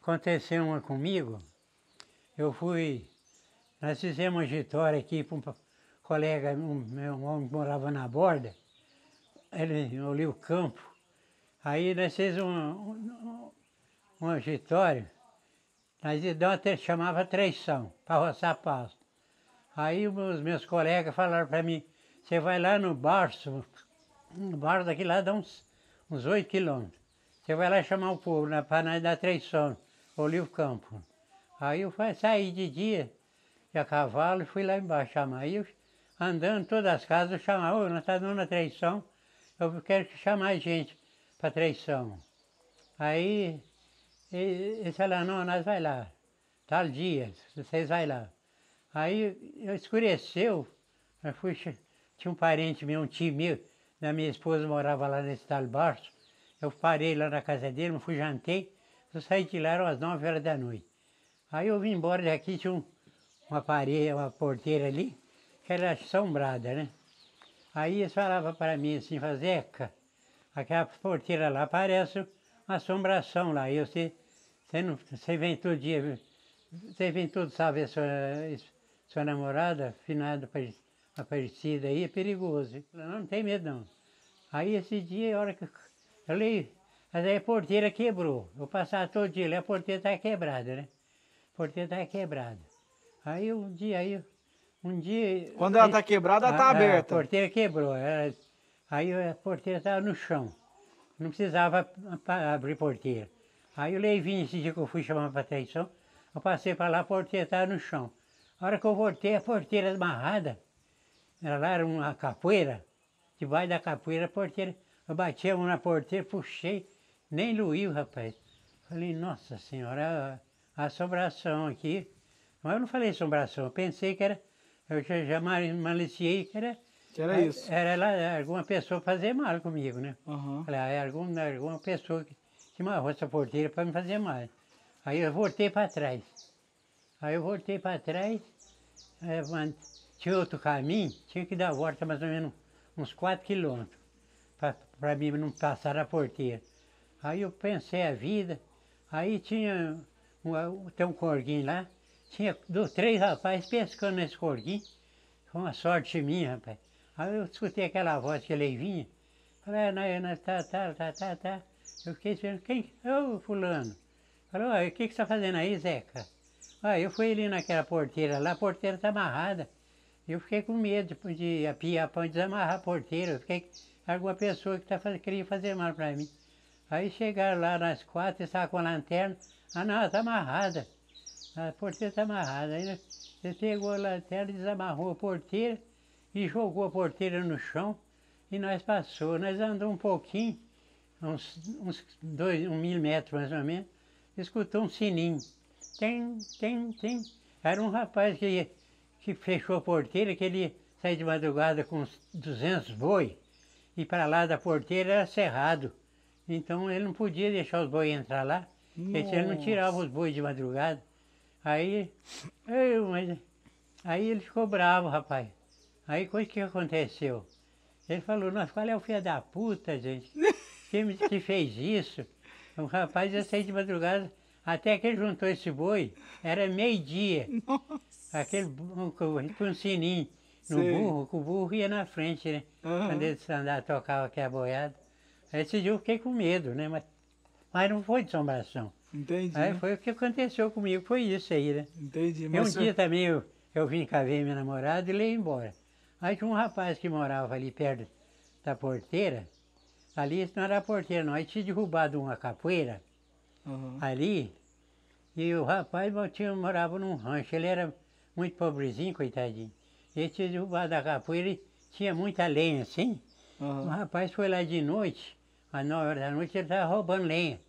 aconteceu uma comigo, eu fui, nós fizemos uma gitória aqui para um colega, um, meu homem que morava na borda, ele olhou o campo, aí nós fizemos uma, um- uma gitória, nós deu até chamava traição, para roçar pasto. Aí os meus colegas falaram para mim, você vai lá no barço, no bar daqui lá dá uns, uns oito quilômetros. Você vai lá chamar o povo né, para nós dar sonos, Olivo Campo. Aí eu fui, saí de dia, de a cavalo, e fui lá embaixo chamar. Aí eu, andando todas as casas, eu chamava, ô, nós estamos dando a traição, eu quero chamar gente para traição. Aí eles falaram, não, nós vai lá, tal dia, vocês vai lá. Aí eu escureceu, eu fui, tinha um parente meu, um tio meu, da minha esposa morava lá nesse tal baixo. Eu parei lá na casa dele, fui jantei, eu saí de lá, eram as nove horas da noite. Aí eu vim embora daqui, tinha um, uma parede, uma porteira ali, que era assombrada, né? Aí eles falavam para mim assim, Zeca, aquela porteira lá parece uma assombração lá. E você, você, não, você vem todo dia, você vem todo sábado, sua, sua namorada, finada, aparecida aí, é perigoso. Não, não tem medo não. Aí esse dia, a hora que eu li, mas aí a porteira quebrou. Eu passava todo dia, a porteira estava quebrada, né? A porteira estava quebrada. Aí um dia, aí, um dia... Quando ela está quebrada, ela está aberta. A porteira quebrou. Ela, aí a porteira estava no chão. Não precisava abrir porteira. Aí o Leivinho, esse dia que eu fui chamar para traição, eu passei para lá, a porteira estava no chão. A hora que eu voltei, a porteira amarrada, ela lá era uma capoeira, debaixo da capoeira, a porteira, eu bati a mão na porteira, puxei, nem luiu, rapaz. Falei, nossa senhora, assombração aqui. Mas eu não falei assombração, eu pensei que era, eu já, já maliciei que era... Que era isso? Era lá, alguma pessoa fazer mal comigo, né? Uhum. Falei, ah, é alguma, alguma pessoa que, que marrou essa porteira para me fazer mal. Aí eu voltei para trás. Aí eu voltei para trás, é, tinha outro caminho, tinha que dar a volta mais ou menos uns 4 quilômetros, para mim não passar na porteira. Aí eu pensei a vida, aí tinha, um, tem um corguinho lá, tinha dois, três rapazes pescando nesse corguinho, foi uma sorte minha, rapaz. Aí eu escutei aquela voz que ele vinha, falei, ah, nós, nós, tá, tá, tá, tá, tá. Eu fiquei esperando, quem? Ô, fulano. Falou, o que, que você está fazendo aí, Zeca? Ah, eu fui ali naquela porteira lá, a porteira está amarrada. Eu fiquei com medo de, de pão e desamarrar a porteira. Eu fiquei alguma pessoa que tá, queria fazer mal para mim. Aí chegaram lá nas quatro, estava com a lanterna. Ah não, está amarrada. A porteira está amarrada. Aí ele pegou a lanterna, desamarrou a porteira e jogou a porteira no chão. E nós passou. Nós andamos um pouquinho, uns, uns dois, um mil metros mais ou menos, escutou um sininho. Tem, tem, tem. Era um rapaz que que fechou a porteira, que ele saía de madrugada com uns 200 boi, e para lá da porteira era cerrado. Então ele não podia deixar os boi entrar lá, porque ele não tirava os boi de madrugada. Aí, eu, mas, aí ele ficou bravo, rapaz. Aí coisa que aconteceu? Ele falou, nossa, qual é o filho da puta, gente? Quem que fez isso? O rapaz ia sair de madrugada, até que ele juntou esse boi, era meio-dia. Aquele com um sininho no Sim. burro, que o burro ia na frente, né? Uhum. Quando ele andava, tocava aqui a boiada. Aí esse dia eu fiquei com medo, né? Mas, mas não foi de assombração. Entendi. Aí foi o que aconteceu comigo, foi isso aí, né? Entendi. Mas e um dia também eu, eu vim cá ver minha namorada e levei embora. Aí tinha um rapaz que morava ali perto da porteira. Ali não era porteira não, aí tinha derrubado uma capoeira uhum. ali. E o rapaz tinha, morava num rancho, ele era muito pobrezinho, coitadinho. Ele tinha derrubado a capoeira e tinha muita lenha assim. Uhum. O rapaz foi lá de noite, às nove horas da noite, ele estava roubando lenha.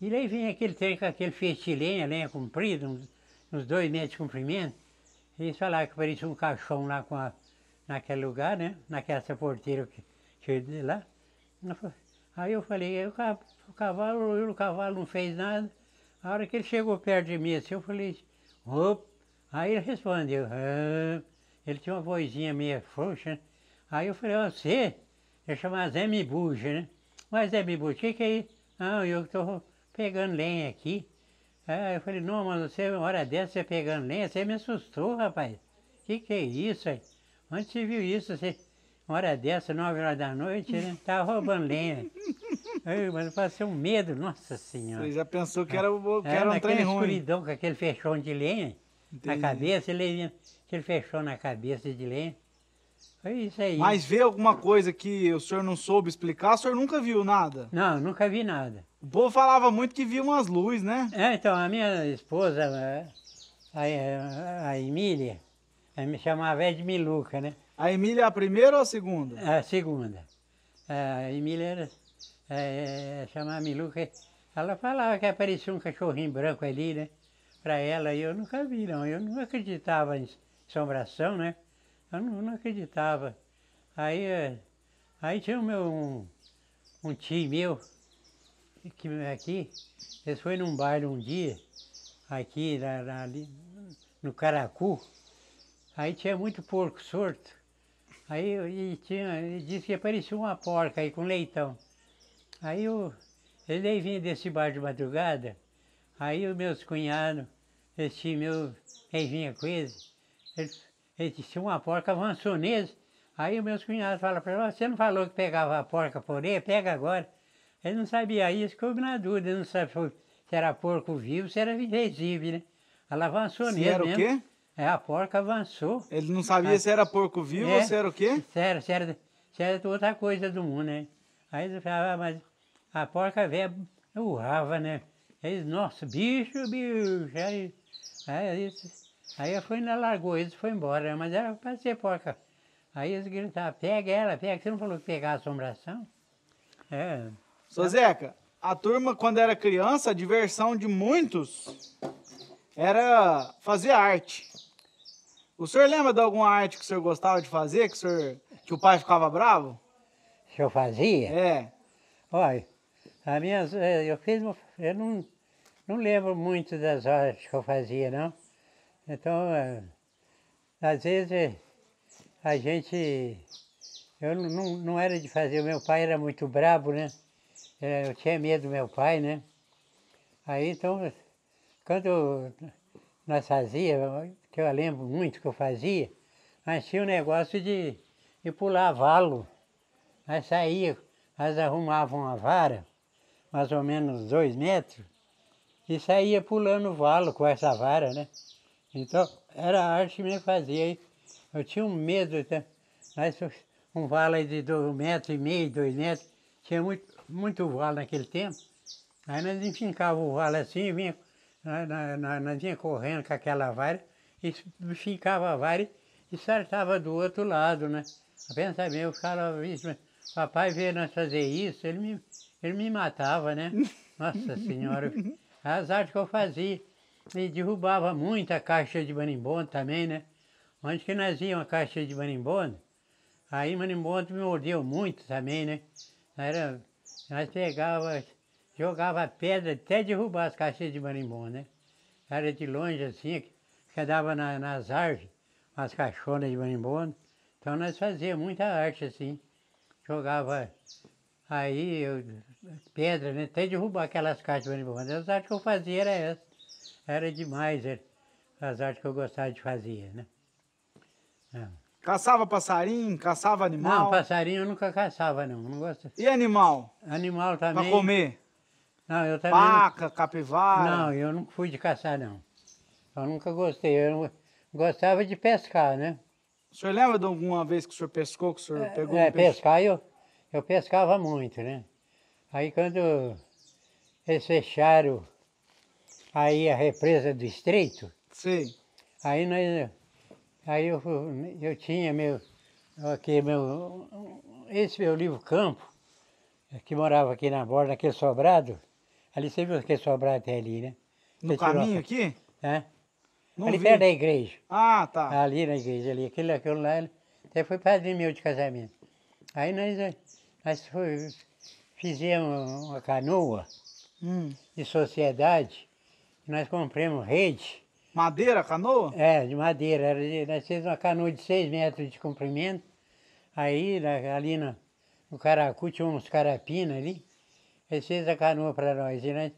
E daí vinha aquele trem com aquele feixe de lenha, lenha comprida, uns, uns dois metros de comprimento. Eles falaram que parecia um caixão lá com a, naquele lugar, né? Naquela porteira que tinha lá. Aí eu falei, o cavalo, o cavalo não fez nada. A hora que ele chegou perto de mim assim, eu falei, opa, Aí ele respondeu, ele tinha uma vozinha meio frouxa? Aí eu falei, você? Ele chamava Zé Mibuja, né? Mas Zé Mibuja, o que que é isso? Não, eu estou pegando lenha aqui. Aí eu falei, não, mas você, hora dessa, você pegando lenha, você me assustou, rapaz. O que que é isso aí? Onde você viu isso? Você, hora dessa, nove horas da noite, né? Tava roubando lenha. Aí, mas passei um medo, nossa senhora. Você já pensou que era, que era um trem ruim? escuridão com aquele fechão de lenha. Entendi. Na cabeça, ele, ele fechou na cabeça de lenha. Foi isso aí. Mas vê alguma coisa que o senhor não soube explicar, o senhor nunca viu nada. Não, nunca vi nada. O povo falava muito que via umas luzes, né? É, então, a minha esposa, a, a, a Emília, ela me chamava Ed Miluca, né? A Emília é a primeira ou a segunda? A segunda. A Emília era, é, chamava Miluca. Ela falava que aparecia um cachorrinho branco ali, né? Para ela, e eu nunca vi, não. Eu não acreditava em assombração, né? Eu não, não acreditava. Aí, eh, aí tinha o meu, um, um tio meu, que, aqui, eles foi num baile um dia, aqui, na, na, no Caracu, aí tinha muito porco sorto. Aí e tinha, ele disse que aparecia uma porca aí com leitão. Aí eu, ele vinha desse bar de madrugada, aí os meus cunhados, esse meu, ele vinha com eles, eles, eles tinham uma porca avançou neles, aí os meus cunhados falaram para ele, você não falou que pegava a porca por aí, pega agora. Ele não sabia isso, ficou na dúvida, não sabia se era porco vivo, se era invisível, né? Ela avançou Se nele era o mesmo. quê? É, a porca avançou. Ele não sabia Ah. se era porco vivo É. ou se era o quê? Se era, se era, se era outra coisa do mundo, né? Aí ele falava, ah, mas a porca velha urrava, né? Eles, nossa, bicho, bicho. Aí, aí, eles- aí eu fui na largou, eles foi embora, mas era para ser porca. Aí eles gritavam, pega ela, pega, você não falou que pegar a assombração? É, Sô Zeca, a turma, quando era criança, a diversão de muitos era fazer arte. O senhor lembra de alguma arte que o senhor gostava de fazer, que o, senhor, que o pai ficava bravo? se eu fazia, É. olha, a minhas, eh, eu fiz, eu não, não lembro muito das horas que eu fazia, não. Então, eh, às vezes eh, a gente, eu não, não, era de fazer, o meu pai era muito brabo, né? Eu tinha medo do meu pai, né? Aí então, quando nós fazia, que eu lembro muito que eu fazia, nós tinha um negócio de, de pular valo. Nós saía, nós arrumavam uma vara, mais ou menos dois metros, e saía pulando valo com essa vara, né? Então, era a arte que fazia. aí. Eu tinha um medo, tá? um valo aí de dois metros e meio, dois metros, tinha muito, muito valo naquele tempo. Aí nós enfincávamos o valo assim, vinha, nós, nós, nós, nós vinha correndo com aquela vara, e fincava a vara e saltava do outro lado, né? Pensa bem, eu ficava, "Vixe, mas papai veio nós fazer isso, ele me, ele me matava, né? Nossa Senhora, as artes que eu fazia. E derrubava muita caixa de marimbondo também, né? Onde que nós íamos a caixa de marimbondo, aí marimbondo me mordeu muito também, né? Era, nós pegava, jogava pedra até derrubar as caixas de marimbondo, né? Era de longe assim, que dava na, nas árvores, as caixonas de marimbondo. Então nós fazíamos muita arte assim. Jogava aí eu, pedra, né? Até derrubar aquelas caixas de marimbondo. As artes que eu fazia era essa. Era demais era as artes que eu gostava de fazer, né? É. Caçava passarinho, caçava animal. Não, passarinho eu nunca caçava não, não gosto. E animal? Animal Pra também. comer? Não, eu também. não- Paca, capivara? Não, eu não fui de caçar não. Eu nunca gostei. Eu gostava de pescar, né? O senhor lembra de alguma vez que o senhor pescou, que o senhor pegou É, um peixe? pescar eu, eu pescava muito, né? Aí quando eles fecharam aí a represa do estreito, Sei. aí nós, aí eu, eu tinha meu, aqui meu, esse meu livro Campo, que morava aqui na borda, naquele sobrado, ali você viu aquele sobrado tem ali, né? No Você tirou caminho foto? aqui? É? Não ali vi. perto da igreja. Ah, tá. Ali na igreja, ali, aquele, aquele lá, ele até foi padrinho meu de casamento. Aí nós, eh, nós foi, fizemos uma canoa Hum. de sociedade, nós compramos rede, Madeira, canoa? é, de madeira, era nós fizemos uma canoa de seis metros de comprimento, aí ali na, no Caracu tinha uns carapinas ali, eles fez a canoa para nós, e nós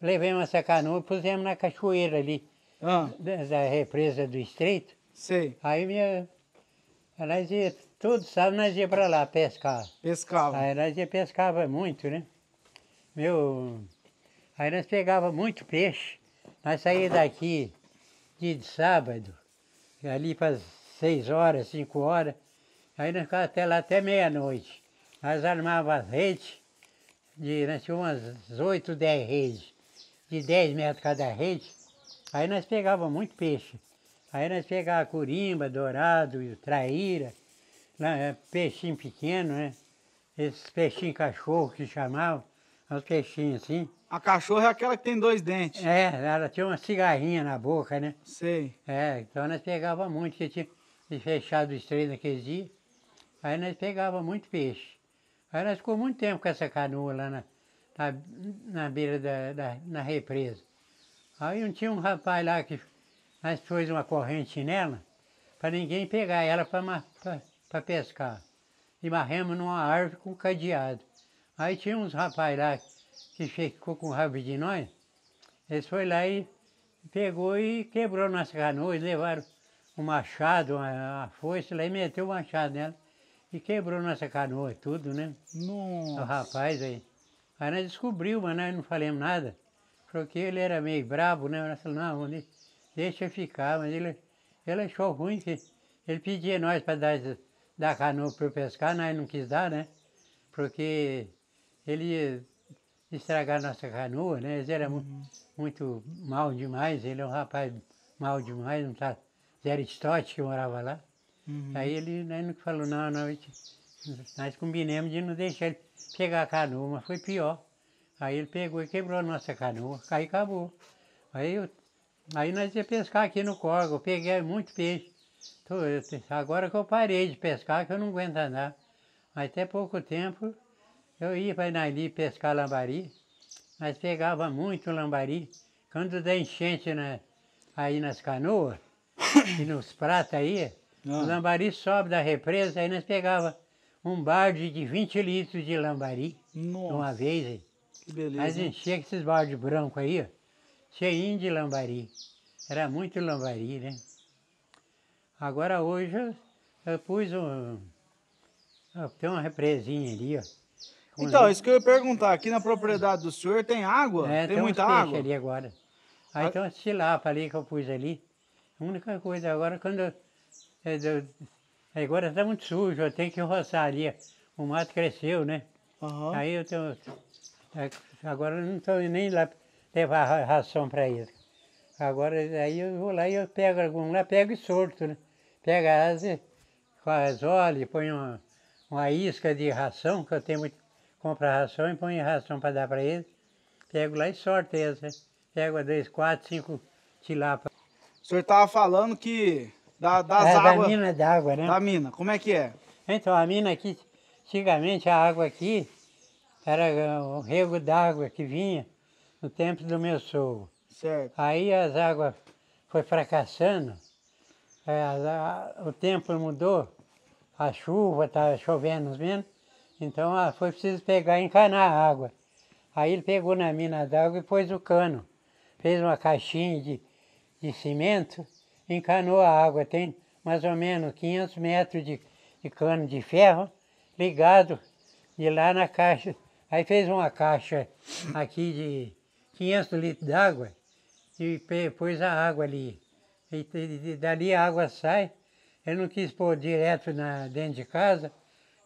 levamos essa canoa e pusemos na cachoeira ali, Ah, da, da represa do estreito, sei. Aí minha, nós ia, todo sábado nós ia para lá pescar. Pescava. Aí nós ia pescava muito, né? Meu, aí nós pegava muito peixe. Nós saía daqui de sábado, ali para seis horas, cinco horas, Aí nós ficávamos até lá até meia-noite. Nós armávamos as redes, de, nós tínhamos umas oito, dez redes, de 10 metros cada rede. Aí nós pegávamos muito peixe. Aí nós pegávamos corimba, dourado, traíra, lá, é, peixinho pequeno, né? Esses peixinhos cachorro que chamavam, uns peixinhos assim. A cachorra é aquela que tem dois dentes. É, ela tinha uma cigarrinha na boca, né? Sei. É, então nós pegávamos muito, porque tinha fechado o estreito naqueles dias. Aí nós pegávamos muito peixe. Aí nós ficamos muito tempo com essa canoa lá na, na, na beira da, da na represa. Aí não tinha um rapaz lá que nós pôs uma corrente nela para ninguém pegar ela para pescar. E marremos numa árvore com cadeado. Aí tinha uns rapazes lá que ficou com raiva de nós. Eles foram lá e pegou e quebrou nossa canoa. Eles levaram um machado, uma, foice lá e meteu o machado nela. E quebrou nossa canoa, tudo, né? Nossa. O rapaz aí. Aí nós descobriu, mas nós não falamos nada. Porque ele era meio brabo, né? Nós falamos, não, deixa ficar. Mas ele, ele achou ruim que ele pedia nós para dar, dar canoa para eu pescar, nós não quis dar, né? Porque ele ia estragar nossa canoa, né? Ele era mu- muito mal demais, ele é um rapaz mal demais, não tá. Zé Stott que morava lá. Uhum. Aí ele né, não falou, não, não, nós combinamos de não deixar ele pegar a canoa, mas foi pior. Aí ele pegou e quebrou a nossa canoa, aí acabou. Aí, eu, aí nós ia pescar aqui no Corgo, eu peguei muito peixe. Agora que eu parei de pescar, que eu não aguento andar. Mas até pouco tempo eu ia para Inaili pescar lambari, nós pegava muito lambari. Quando dá enchente na- aí nas canoas e nos pratos aí, o Ah. lambari sobe da represa, aí nós pegava um balde de 20 litros de lambari de uma Nossa, vez. Que beleza. Hein? enchia esses baldes brancos aí, ó, cheinho de lambari. Era muito lambari, né? Agora hoje eu, eu pus um. Tem uma represinha ali, ó. Então, isso que eu ia perguntar. Aqui na propriedade do senhor tem água? é, tem, uns muita água? ali agora. Aí Ah. tem umas tilapa ali que eu pus ali. A única coisa agora, quando eu, eu- eu- agora está muito sujo, eu tenho que roçar ali. O mato cresceu, né? Aham. Aí eu tenho. É, Agora eu não estou nem lá levar ra- ração para eles. Agora aí eu vou lá e eu pego algum lá, pego e sorto, né? Pega as as olhas, põe uma, uma isca de ração, que eu tenho muito. Compro a ração e ponho ração para dar para eles. Pego lá e sorto eles, né? Pego dois, quatro, cinco tilapas. O senhor tava falando que da- das É da águas mina d'água, né? da mina. Como é que é? Então, a mina aqui, antigamente a água aqui era o rego d'água que vinha no tempo do meu sogro. Certo. Aí as águas foi fracassando, é, a- o tempo mudou, a chuva estava chovendo menos, então ah, foi preciso pegar e encanar a água. Aí ele pegou na mina d'água e pôs o cano, fez uma caixinha de, de cimento, encanou a água. Tem mais ou menos 500 metros de, de cano de ferro ligado e lá na caixa. Aí fez uma caixa aqui de 500 litros d'água e pôs a água ali. E, e- dali a água sai. Ele não quis pôr direto na, dentro de casa,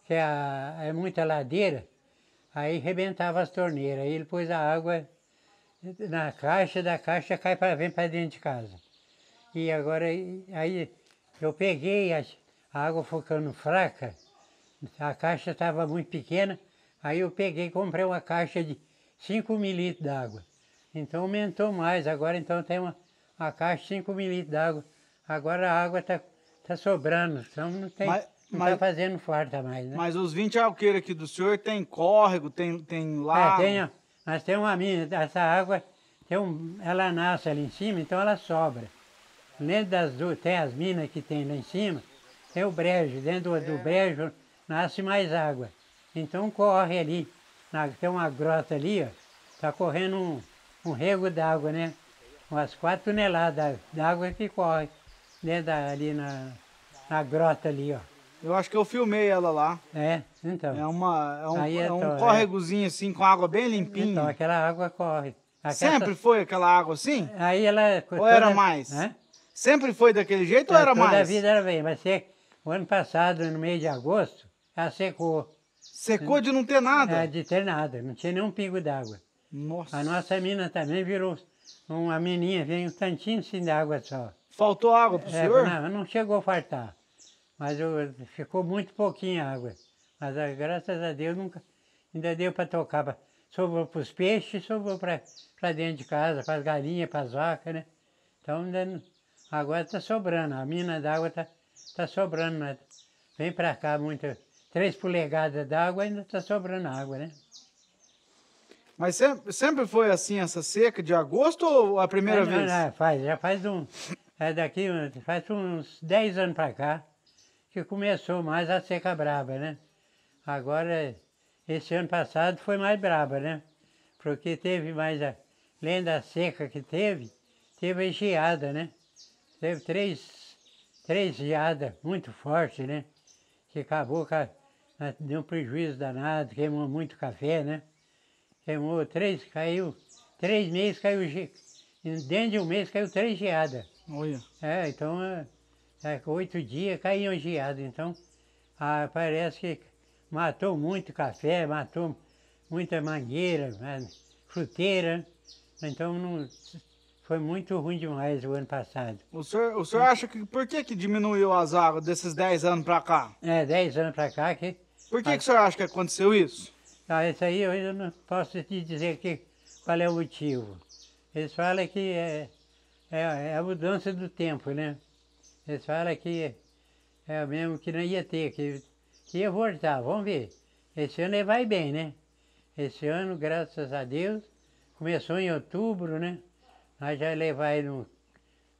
que é, a- é muita ladeira. Aí rebentava as torneiras. Aí ele pôs a água na caixa, da caixa cai para para dentro de casa. E agora aí eu peguei, a, a água ficando fraca, a caixa estava muito pequena, aí eu peguei e comprei uma caixa de 5 mil litros d'água. Então aumentou mais, agora então tem uma, uma caixa de 5 mil litros d'água. Agora a água está tá sobrando, então não tem, Mas- não mas- está fazendo falta mais, né? Mas os 20 alqueires aqui do senhor tem córrego, tem, tem É, lago. tem, a- nós temos uma mina, essa água, tem um, ela nasce ali em cima, então ela sobra. Dentro das duas, tem as minas que tem lá em cima, tem o brejo, dentro do, do brejo nasce mais água. Então corre ali, na- tem uma grota ali, ó, tá correndo um, um rego d'água, né? Umas quatro toneladas d'água que corre dentro da, ali na, na grota ali, ó. Eu acho que eu filmei ela lá. É, então. É, uma, é um, Aí, é um é. córregozinho assim, com água bem limpinha. Então, aquela água corre. Aquela- Sempre foi aquela água assim? Aí ela. Ou era mais? Hã? Sempre foi daquele jeito ou É, era toda mais? a vida era bem, mas você, O ano passado, no mês de agosto, ela secou. Secou de não ter nada? É, de ter nada, não tinha nenhum pingo d'água. Nossa. A nossa mina também virou uma meninha, vem um tantinho assim de água só. Faltou água para o é, senhor? Não, não chegou a faltar. Mas eu, ficou muito pouquinha água. Mas ah, graças a Deus nunca, ainda deu para tocar. Sobrou para os peixes, sobrou para dentro de casa, para as galinhas, para as vacas, né? Então ainda, agora está sobrando, a mina d'água está tá sobrando. Né? Vem para cá muito 3 polegadas d'água, ainda está sobrando água, né? Mas sempre, sempre foi assim essa seca de agosto ou a primeira não, vez? Não, não, faz, já faz um. É daqui, faz uns 10 anos para cá que começou mais a seca braba, né? Agora, esse ano passado foi mais braba, né? Porque teve mais, a, além da seca que teve, teve a geada, né? Teve três, três geadas muito fortes, né? Que acabou com a, a- deu um prejuízo danado, queimou muito café, né? Queimou três, caiu, três meses caiu, dentro de um mês caiu três geadas. Olha. É, então, é, é, oito dias caíam geadas. Então, ah, parece que matou muito café, matou muita mangueira, né, fruteira. Então, não, foi muito ruim demais o ano passado. O senhor, o senhor acha que por que, que diminuiu as águas desses 10 anos pra cá? É, dez anos para cá que... Por que, que o senhor acha que aconteceu isso? Ah, isso aí eu não posso te dizer que, qual é o motivo. Eles falam que é, é, é a mudança do tempo, né? Eles falam que é o mesmo que não ia ter, que, que ia voltar. Vamos ver. Esse ano ele vai bem, né? Esse ano, graças a Deus, começou em outubro, né? Nós já levar ele no-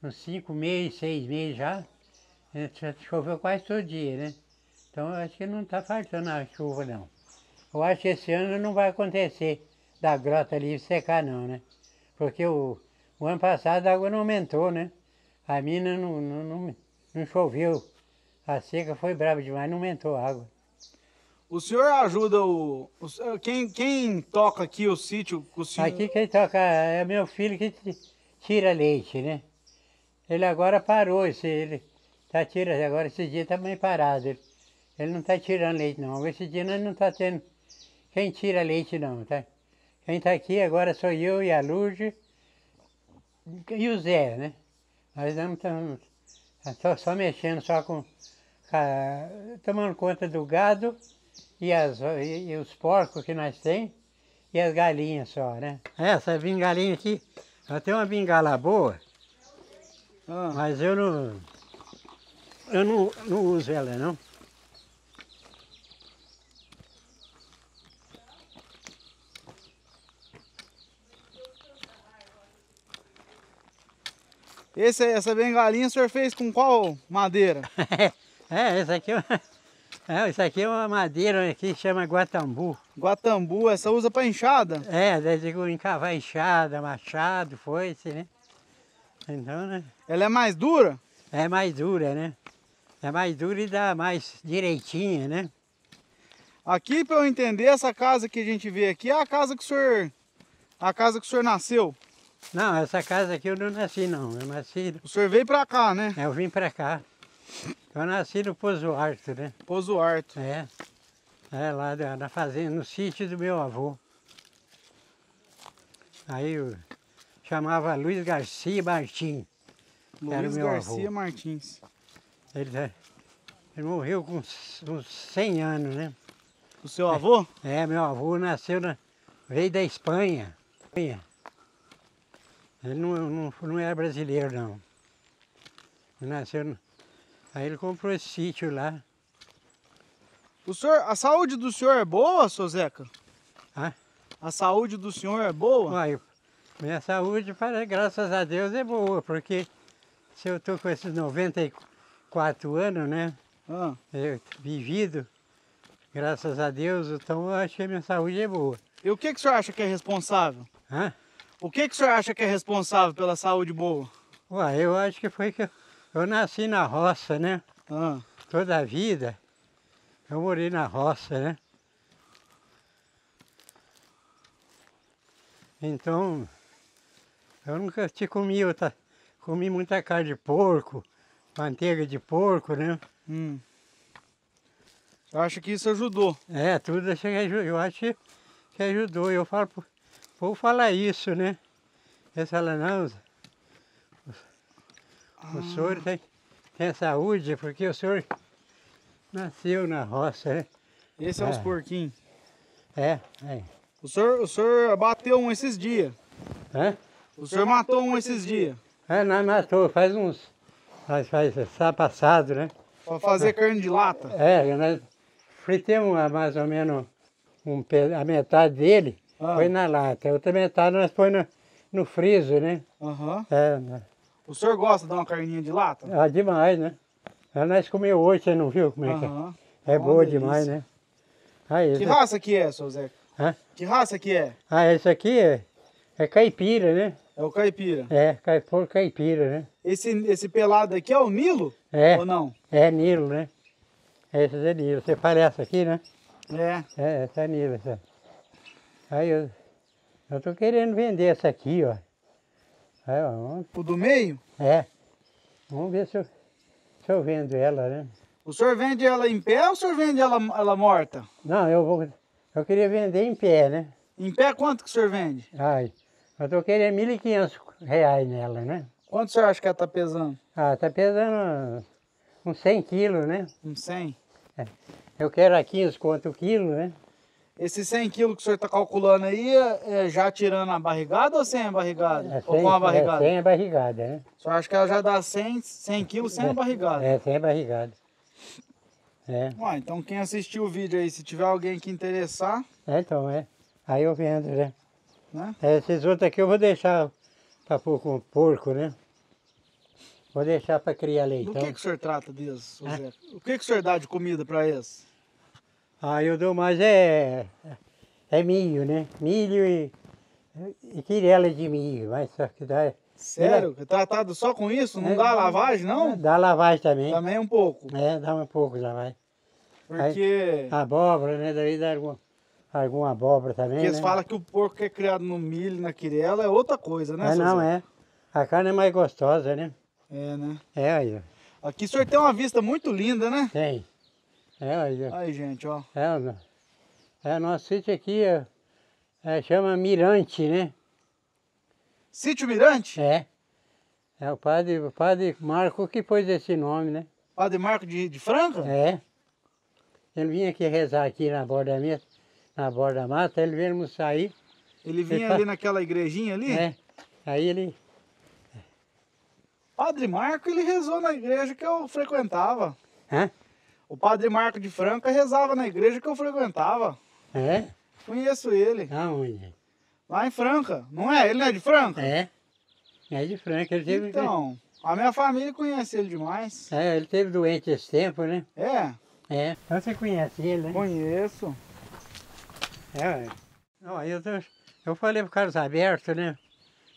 uns cinco meses, seis meses já. Já Choveu quase todo dia, né? Então eu acho que não está faltando a chuva, não. Eu acho que esse ano não vai acontecer da grota ali secar não, né? Porque o, o ano passado a água não aumentou, né? A mina não, não, não, não choveu. A seca foi brava demais, não aumentou a água. O senhor ajuda o. o quem, quem toca aqui o sítio com o senhor? Aqui quem toca é meu filho que ti- tira leite, né? Ele agora parou, esse, ele tá tirando, agora esse dia tá meio parado. Ele, ele não tá tirando leite não. Esse dia nós não tá tendo quem tira leite não, tá? Quem tá aqui agora sou eu e a Lourdes e o Zé, né? Nós não estamos só, só mexendo só com, a- tomando conta do gado e, as, e, e os porcos que nós temos e as galinhas só, né? Essa bengalinha aqui, ela tem uma bengala boa, Ah, mas eu não, eu não, não uso ela não. Esse, essa bengalinha o senhor fez com qual madeira? é, essa aqui é uma, é, isso aqui é uma madeira que chama guatambu. Guatambu, essa usa pra enxada? É, desde que encavar enxada, machado, foice, né? Então, né? Ela é mais dura? É mais dura, né? É mais dura e dá mais direitinha, né? Aqui, pra eu entender, essa casa que a gente vê aqui é a casa que o senhor. A casa que o senhor nasceu. Não, essa casa aqui eu não nasci não. Eu nasci, O senhor veio pra cá, né? eu vim pra cá. Eu nasci no Pozo Alto, né? Pouso Harto. É. É, lá na fazenda, no sítio do meu avô. Aí eu chamava Luiz Garcia Martins. Luiz Garcia avô. Martins. Ele, é- ele morreu com uns, uns 100 anos, né? O seu avô? É, meu avô nasceu na. veio da Espanha. Espanha. Ele não, não, não era brasileiro, não. Nasceu. Aí ele comprou esse sítio lá. O senhor, a saúde do senhor é boa, seu Zeca? Hã? A saúde do senhor é boa? Olha, minha saúde, graças a Deus, é boa, porque se eu estou com esses 94 anos, né? Ah, Eu, vivido, graças a Deus, então eu acho que a minha saúde é boa. E o que, que o senhor acha que é responsável? Hã? O que, que o senhor acha que é responsável pela saúde boa? Ué, eu acho que foi que eu, eu nasci na roça, né? Ah, Toda a vida eu morei na roça, né? Então, eu nunca te comi outra, comi muita carne de porco, manteiga de porco, né? hum. Eu acho que isso ajudou. É, tudo eu acho que que ajudou. Eu falo, pro povo falar isso, né? Eles falam, não, o, o senhor tem, tem saúde, porque o senhor nasceu na roça, né? Esse é, os É. porquinhos. É, é. O senhor, o senhor bateu um esses dias. Hã? O senhor matou um esses dias. É, nós matou, faz uns. Faz, faz, sábado passado, né? Pra fazer carne de lata. É, nós fritamos a- mais ou menos um, a metade dele, Ah. foi na lata. Outra metade nós põe no, no freezer, né? Aham. É, né? O senhor gosta de uma carninha de lata? Ah, demais, né? Ah, Nós comeu hoje, você não viu como é que é? É boa delícia. demais, né? Aí, Que esse- raça que é, seu Zé? Hã? Que raça que é? ah, esse aqui é, é caipira, né? É o caipira. É, porco caipira, né? Esse, esse pelado aqui é o Nilo? É, Ou não? é Nilo, né? Esse é Nilo. Você parece aqui, né? É. É, essa é Nilo. Essa. Aí eu, eu tô querendo vender essa aqui, ó. Aí, ó, vamos- O do meio? é. Vamos ver se eu, se eu vendo ela, né? O senhor vende ela em pé ou o senhor vende ela, ela morta? Não, eu vou. Eu queria vender em pé, né? Em pé quanto que o senhor vende? Ai, eu tô querendo 1.500 reais nela, né? Quanto o senhor acha que ela tá pesando? Ah, tá pesando uns 100 quilos, né? Uns 100? Eu quero a 15 quanto quilo, né? Esse 100 quilos que o senhor tá calculando aí é é já tirando a barrigada ou sem a barrigada? É ou com a é barrigada? sem a barrigada, né? O senhor acha que ela já dá 100, 100 quilos sem a barrigada? É, sem a barrigada. É, Ué, então quem assistiu o vídeo aí, se tiver alguém que interessar, é, então, é. Aí eu vendo, né? né? É, Esses outros aqui eu vou deixar para pôr com porco, né? Vou deixar para criar Do leitão. que, que o senhor trata seu Hã? Zé? O que, que o senhor dá de comida para eles? Ah, eu dou mais é, é milho, né? Milho e, e quirela de milho, mas só que dá. Sério? É tratado só com isso? Não É, dá lavagem, não? Dá lavagem também. Também um pouco. É, dá um pouco lavagem. Porque, Abóbora, né? Daí dá alguma, alguma abóbora também. porque eles né? falam que o porco que é criado no milho, na quirela, é outra coisa, né, É, não, é. A carne é mais gostosa, né? É, né? É, aí. Aqui o senhor tem uma vista muito linda, né? Tem. É, aí, ó. Aí, gente, ó. É, é, nosso sítio aqui é, é, chama Mirante, né? Sítio Mirante? É. É o padre, o padre Marco que pôs esse nome, né? Padre Marco de, de Franca? É. Ele vinha aqui rezar aqui na borda da mesa, na borda da mata, ele veio aí. Ele vinha Ele ali naquela igrejinha ali? É. Aí ele. Padre Marco, ele rezou na igreja que eu frequentava. Hã? O Padre Marco de Franca rezava na igreja que eu frequentava. É? Conheço ele. Aonde? Lá em Franca. Não é? Ele não é de Franca? É. É de Franca. Ele teve, Então, a minha família conhece ele demais. é, ele teve doente esse tempo, né? É, É. Então você conhece ele, né? conheço. É, ué. Ó, eu, tô, eu falei pro Carlos Alberto, né?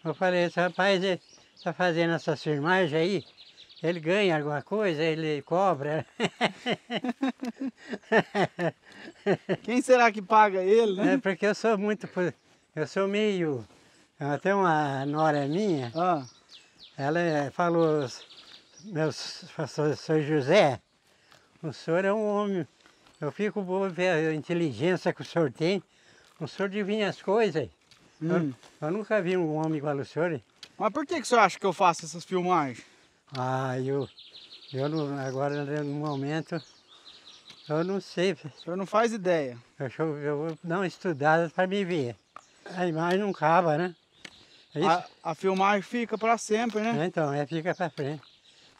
Eu falei, esse rapaz ele tá fazendo essas filmagens aí, ele ganha alguma coisa, ele cobra. Quem será que paga ele, É né? porque eu sou muito. Eu sou meio. Até uma nora minha, Ah, ela eh, falou, meu sou José, o senhor é um homem. Eu fico boa ver a inteligência que o senhor tem. O senhor adivinha as coisas. Eu- hum. Eu, nunca vi um homem igual o senhor. Mas por que, que o senhor acha que eu faço essas filmagens? Ah, eu, eu não, agora no momento, eu não sei. O senhor não faz ideia. Eu, eu, vou dar uma estudada para me ver. A imagem não acaba, né? É? A, a filmagem fica para sempre, né? Então, é, fica para frente.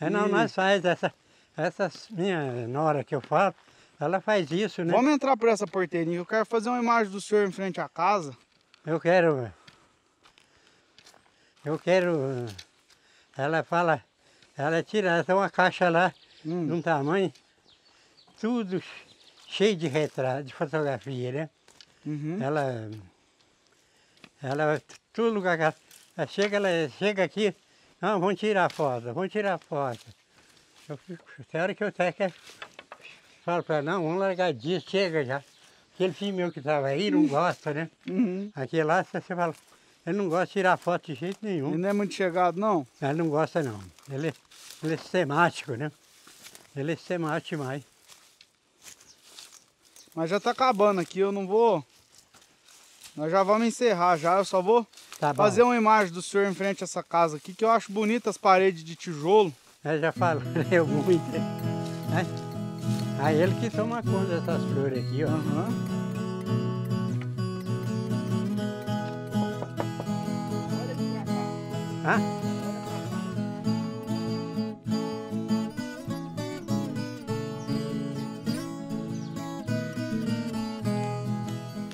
É, não, E- nós faz essa, essas minha nora que eu falo, ela faz isso, né? Vamos entrar por essa porteirinha. Eu quero fazer uma imagem do senhor em frente à casa. Eu quero. Eu quero. Ela fala, ela tira, ela tem uma caixa lá de Hum. um tamanho, tudo cheio de retrato, de fotografia, né? Uhum. Ela. Ela, todo lugar que ela, ela chega, ela chega aqui, não, vamos tirar foto, vamos tirar foto. Eu fico, tem hora que eu até que falo para ela, não, vamos largar disso, chega já. Aquele filho meu que estava aí não gosta, né? Uhum. Aqui lá você fala, ele não gosta de tirar foto de jeito Ele nenhum. não é muito chegado, não? Ele não gosta não. Ele, ele é sistemático, né? Ele é sistemático demais. Mas já tá acabando aqui, eu não vou... Nós já vamos encerrar já, eu só vou Tá fazer uma imagem do senhor em frente a essa casa aqui, que eu acho bonita as paredes de tijolo. Eu já falei muito. Né? Aí ele que toma conta dessas flores aqui, ó. Aham. Hã?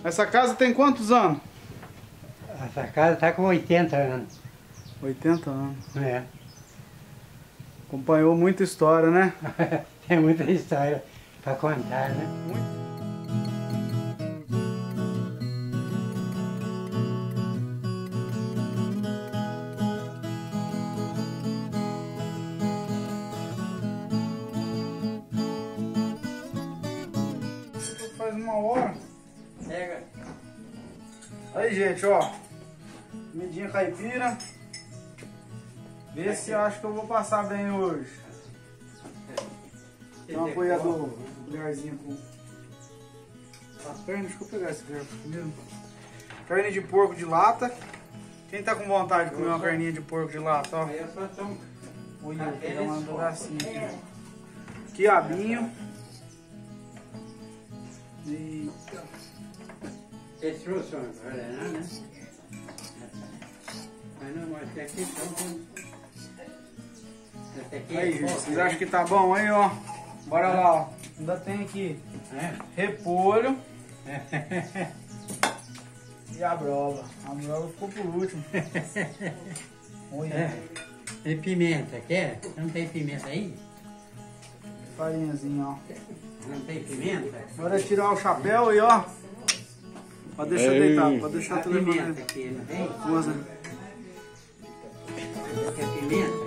Essa casa tem quantos anos? Essa casa tá com 80 anos. 80 anos. É. Acompanhou muita história, né? Tem muita história para contar, né? Faz gente, ó. Comidinha caipira. Vê se eu acho que eu vou passar bem hoje. Tem um apoiador, lugarzinho com. A perna, deixa eu pegar esse verbo primeiro. Carne de porco de lata. Quem tá com vontade de comer uma carninha de porco de lata, ó? Aí. Olha, vou pegar um pedacinho aqui. Quiabinho. Eita. Você trouxe uma guaraná, né? Mas não, mas até aqui então. Até aqui Aí, é pouco, vocês né? acham que tá bom aí, ó? Bora lá, ó. Ainda tem aqui É. repolho e a brola. A brola ficou por último. Olha, É. E pimenta, quer? Não tem pimenta aí? farinhazinha, ó. Não tem pimenta? Bora tirar o chapéu aí, ó. Pode deixar Ei. deitar, pode deixar A tudo pimenta levando. aqui, não tem? Quer pimenta?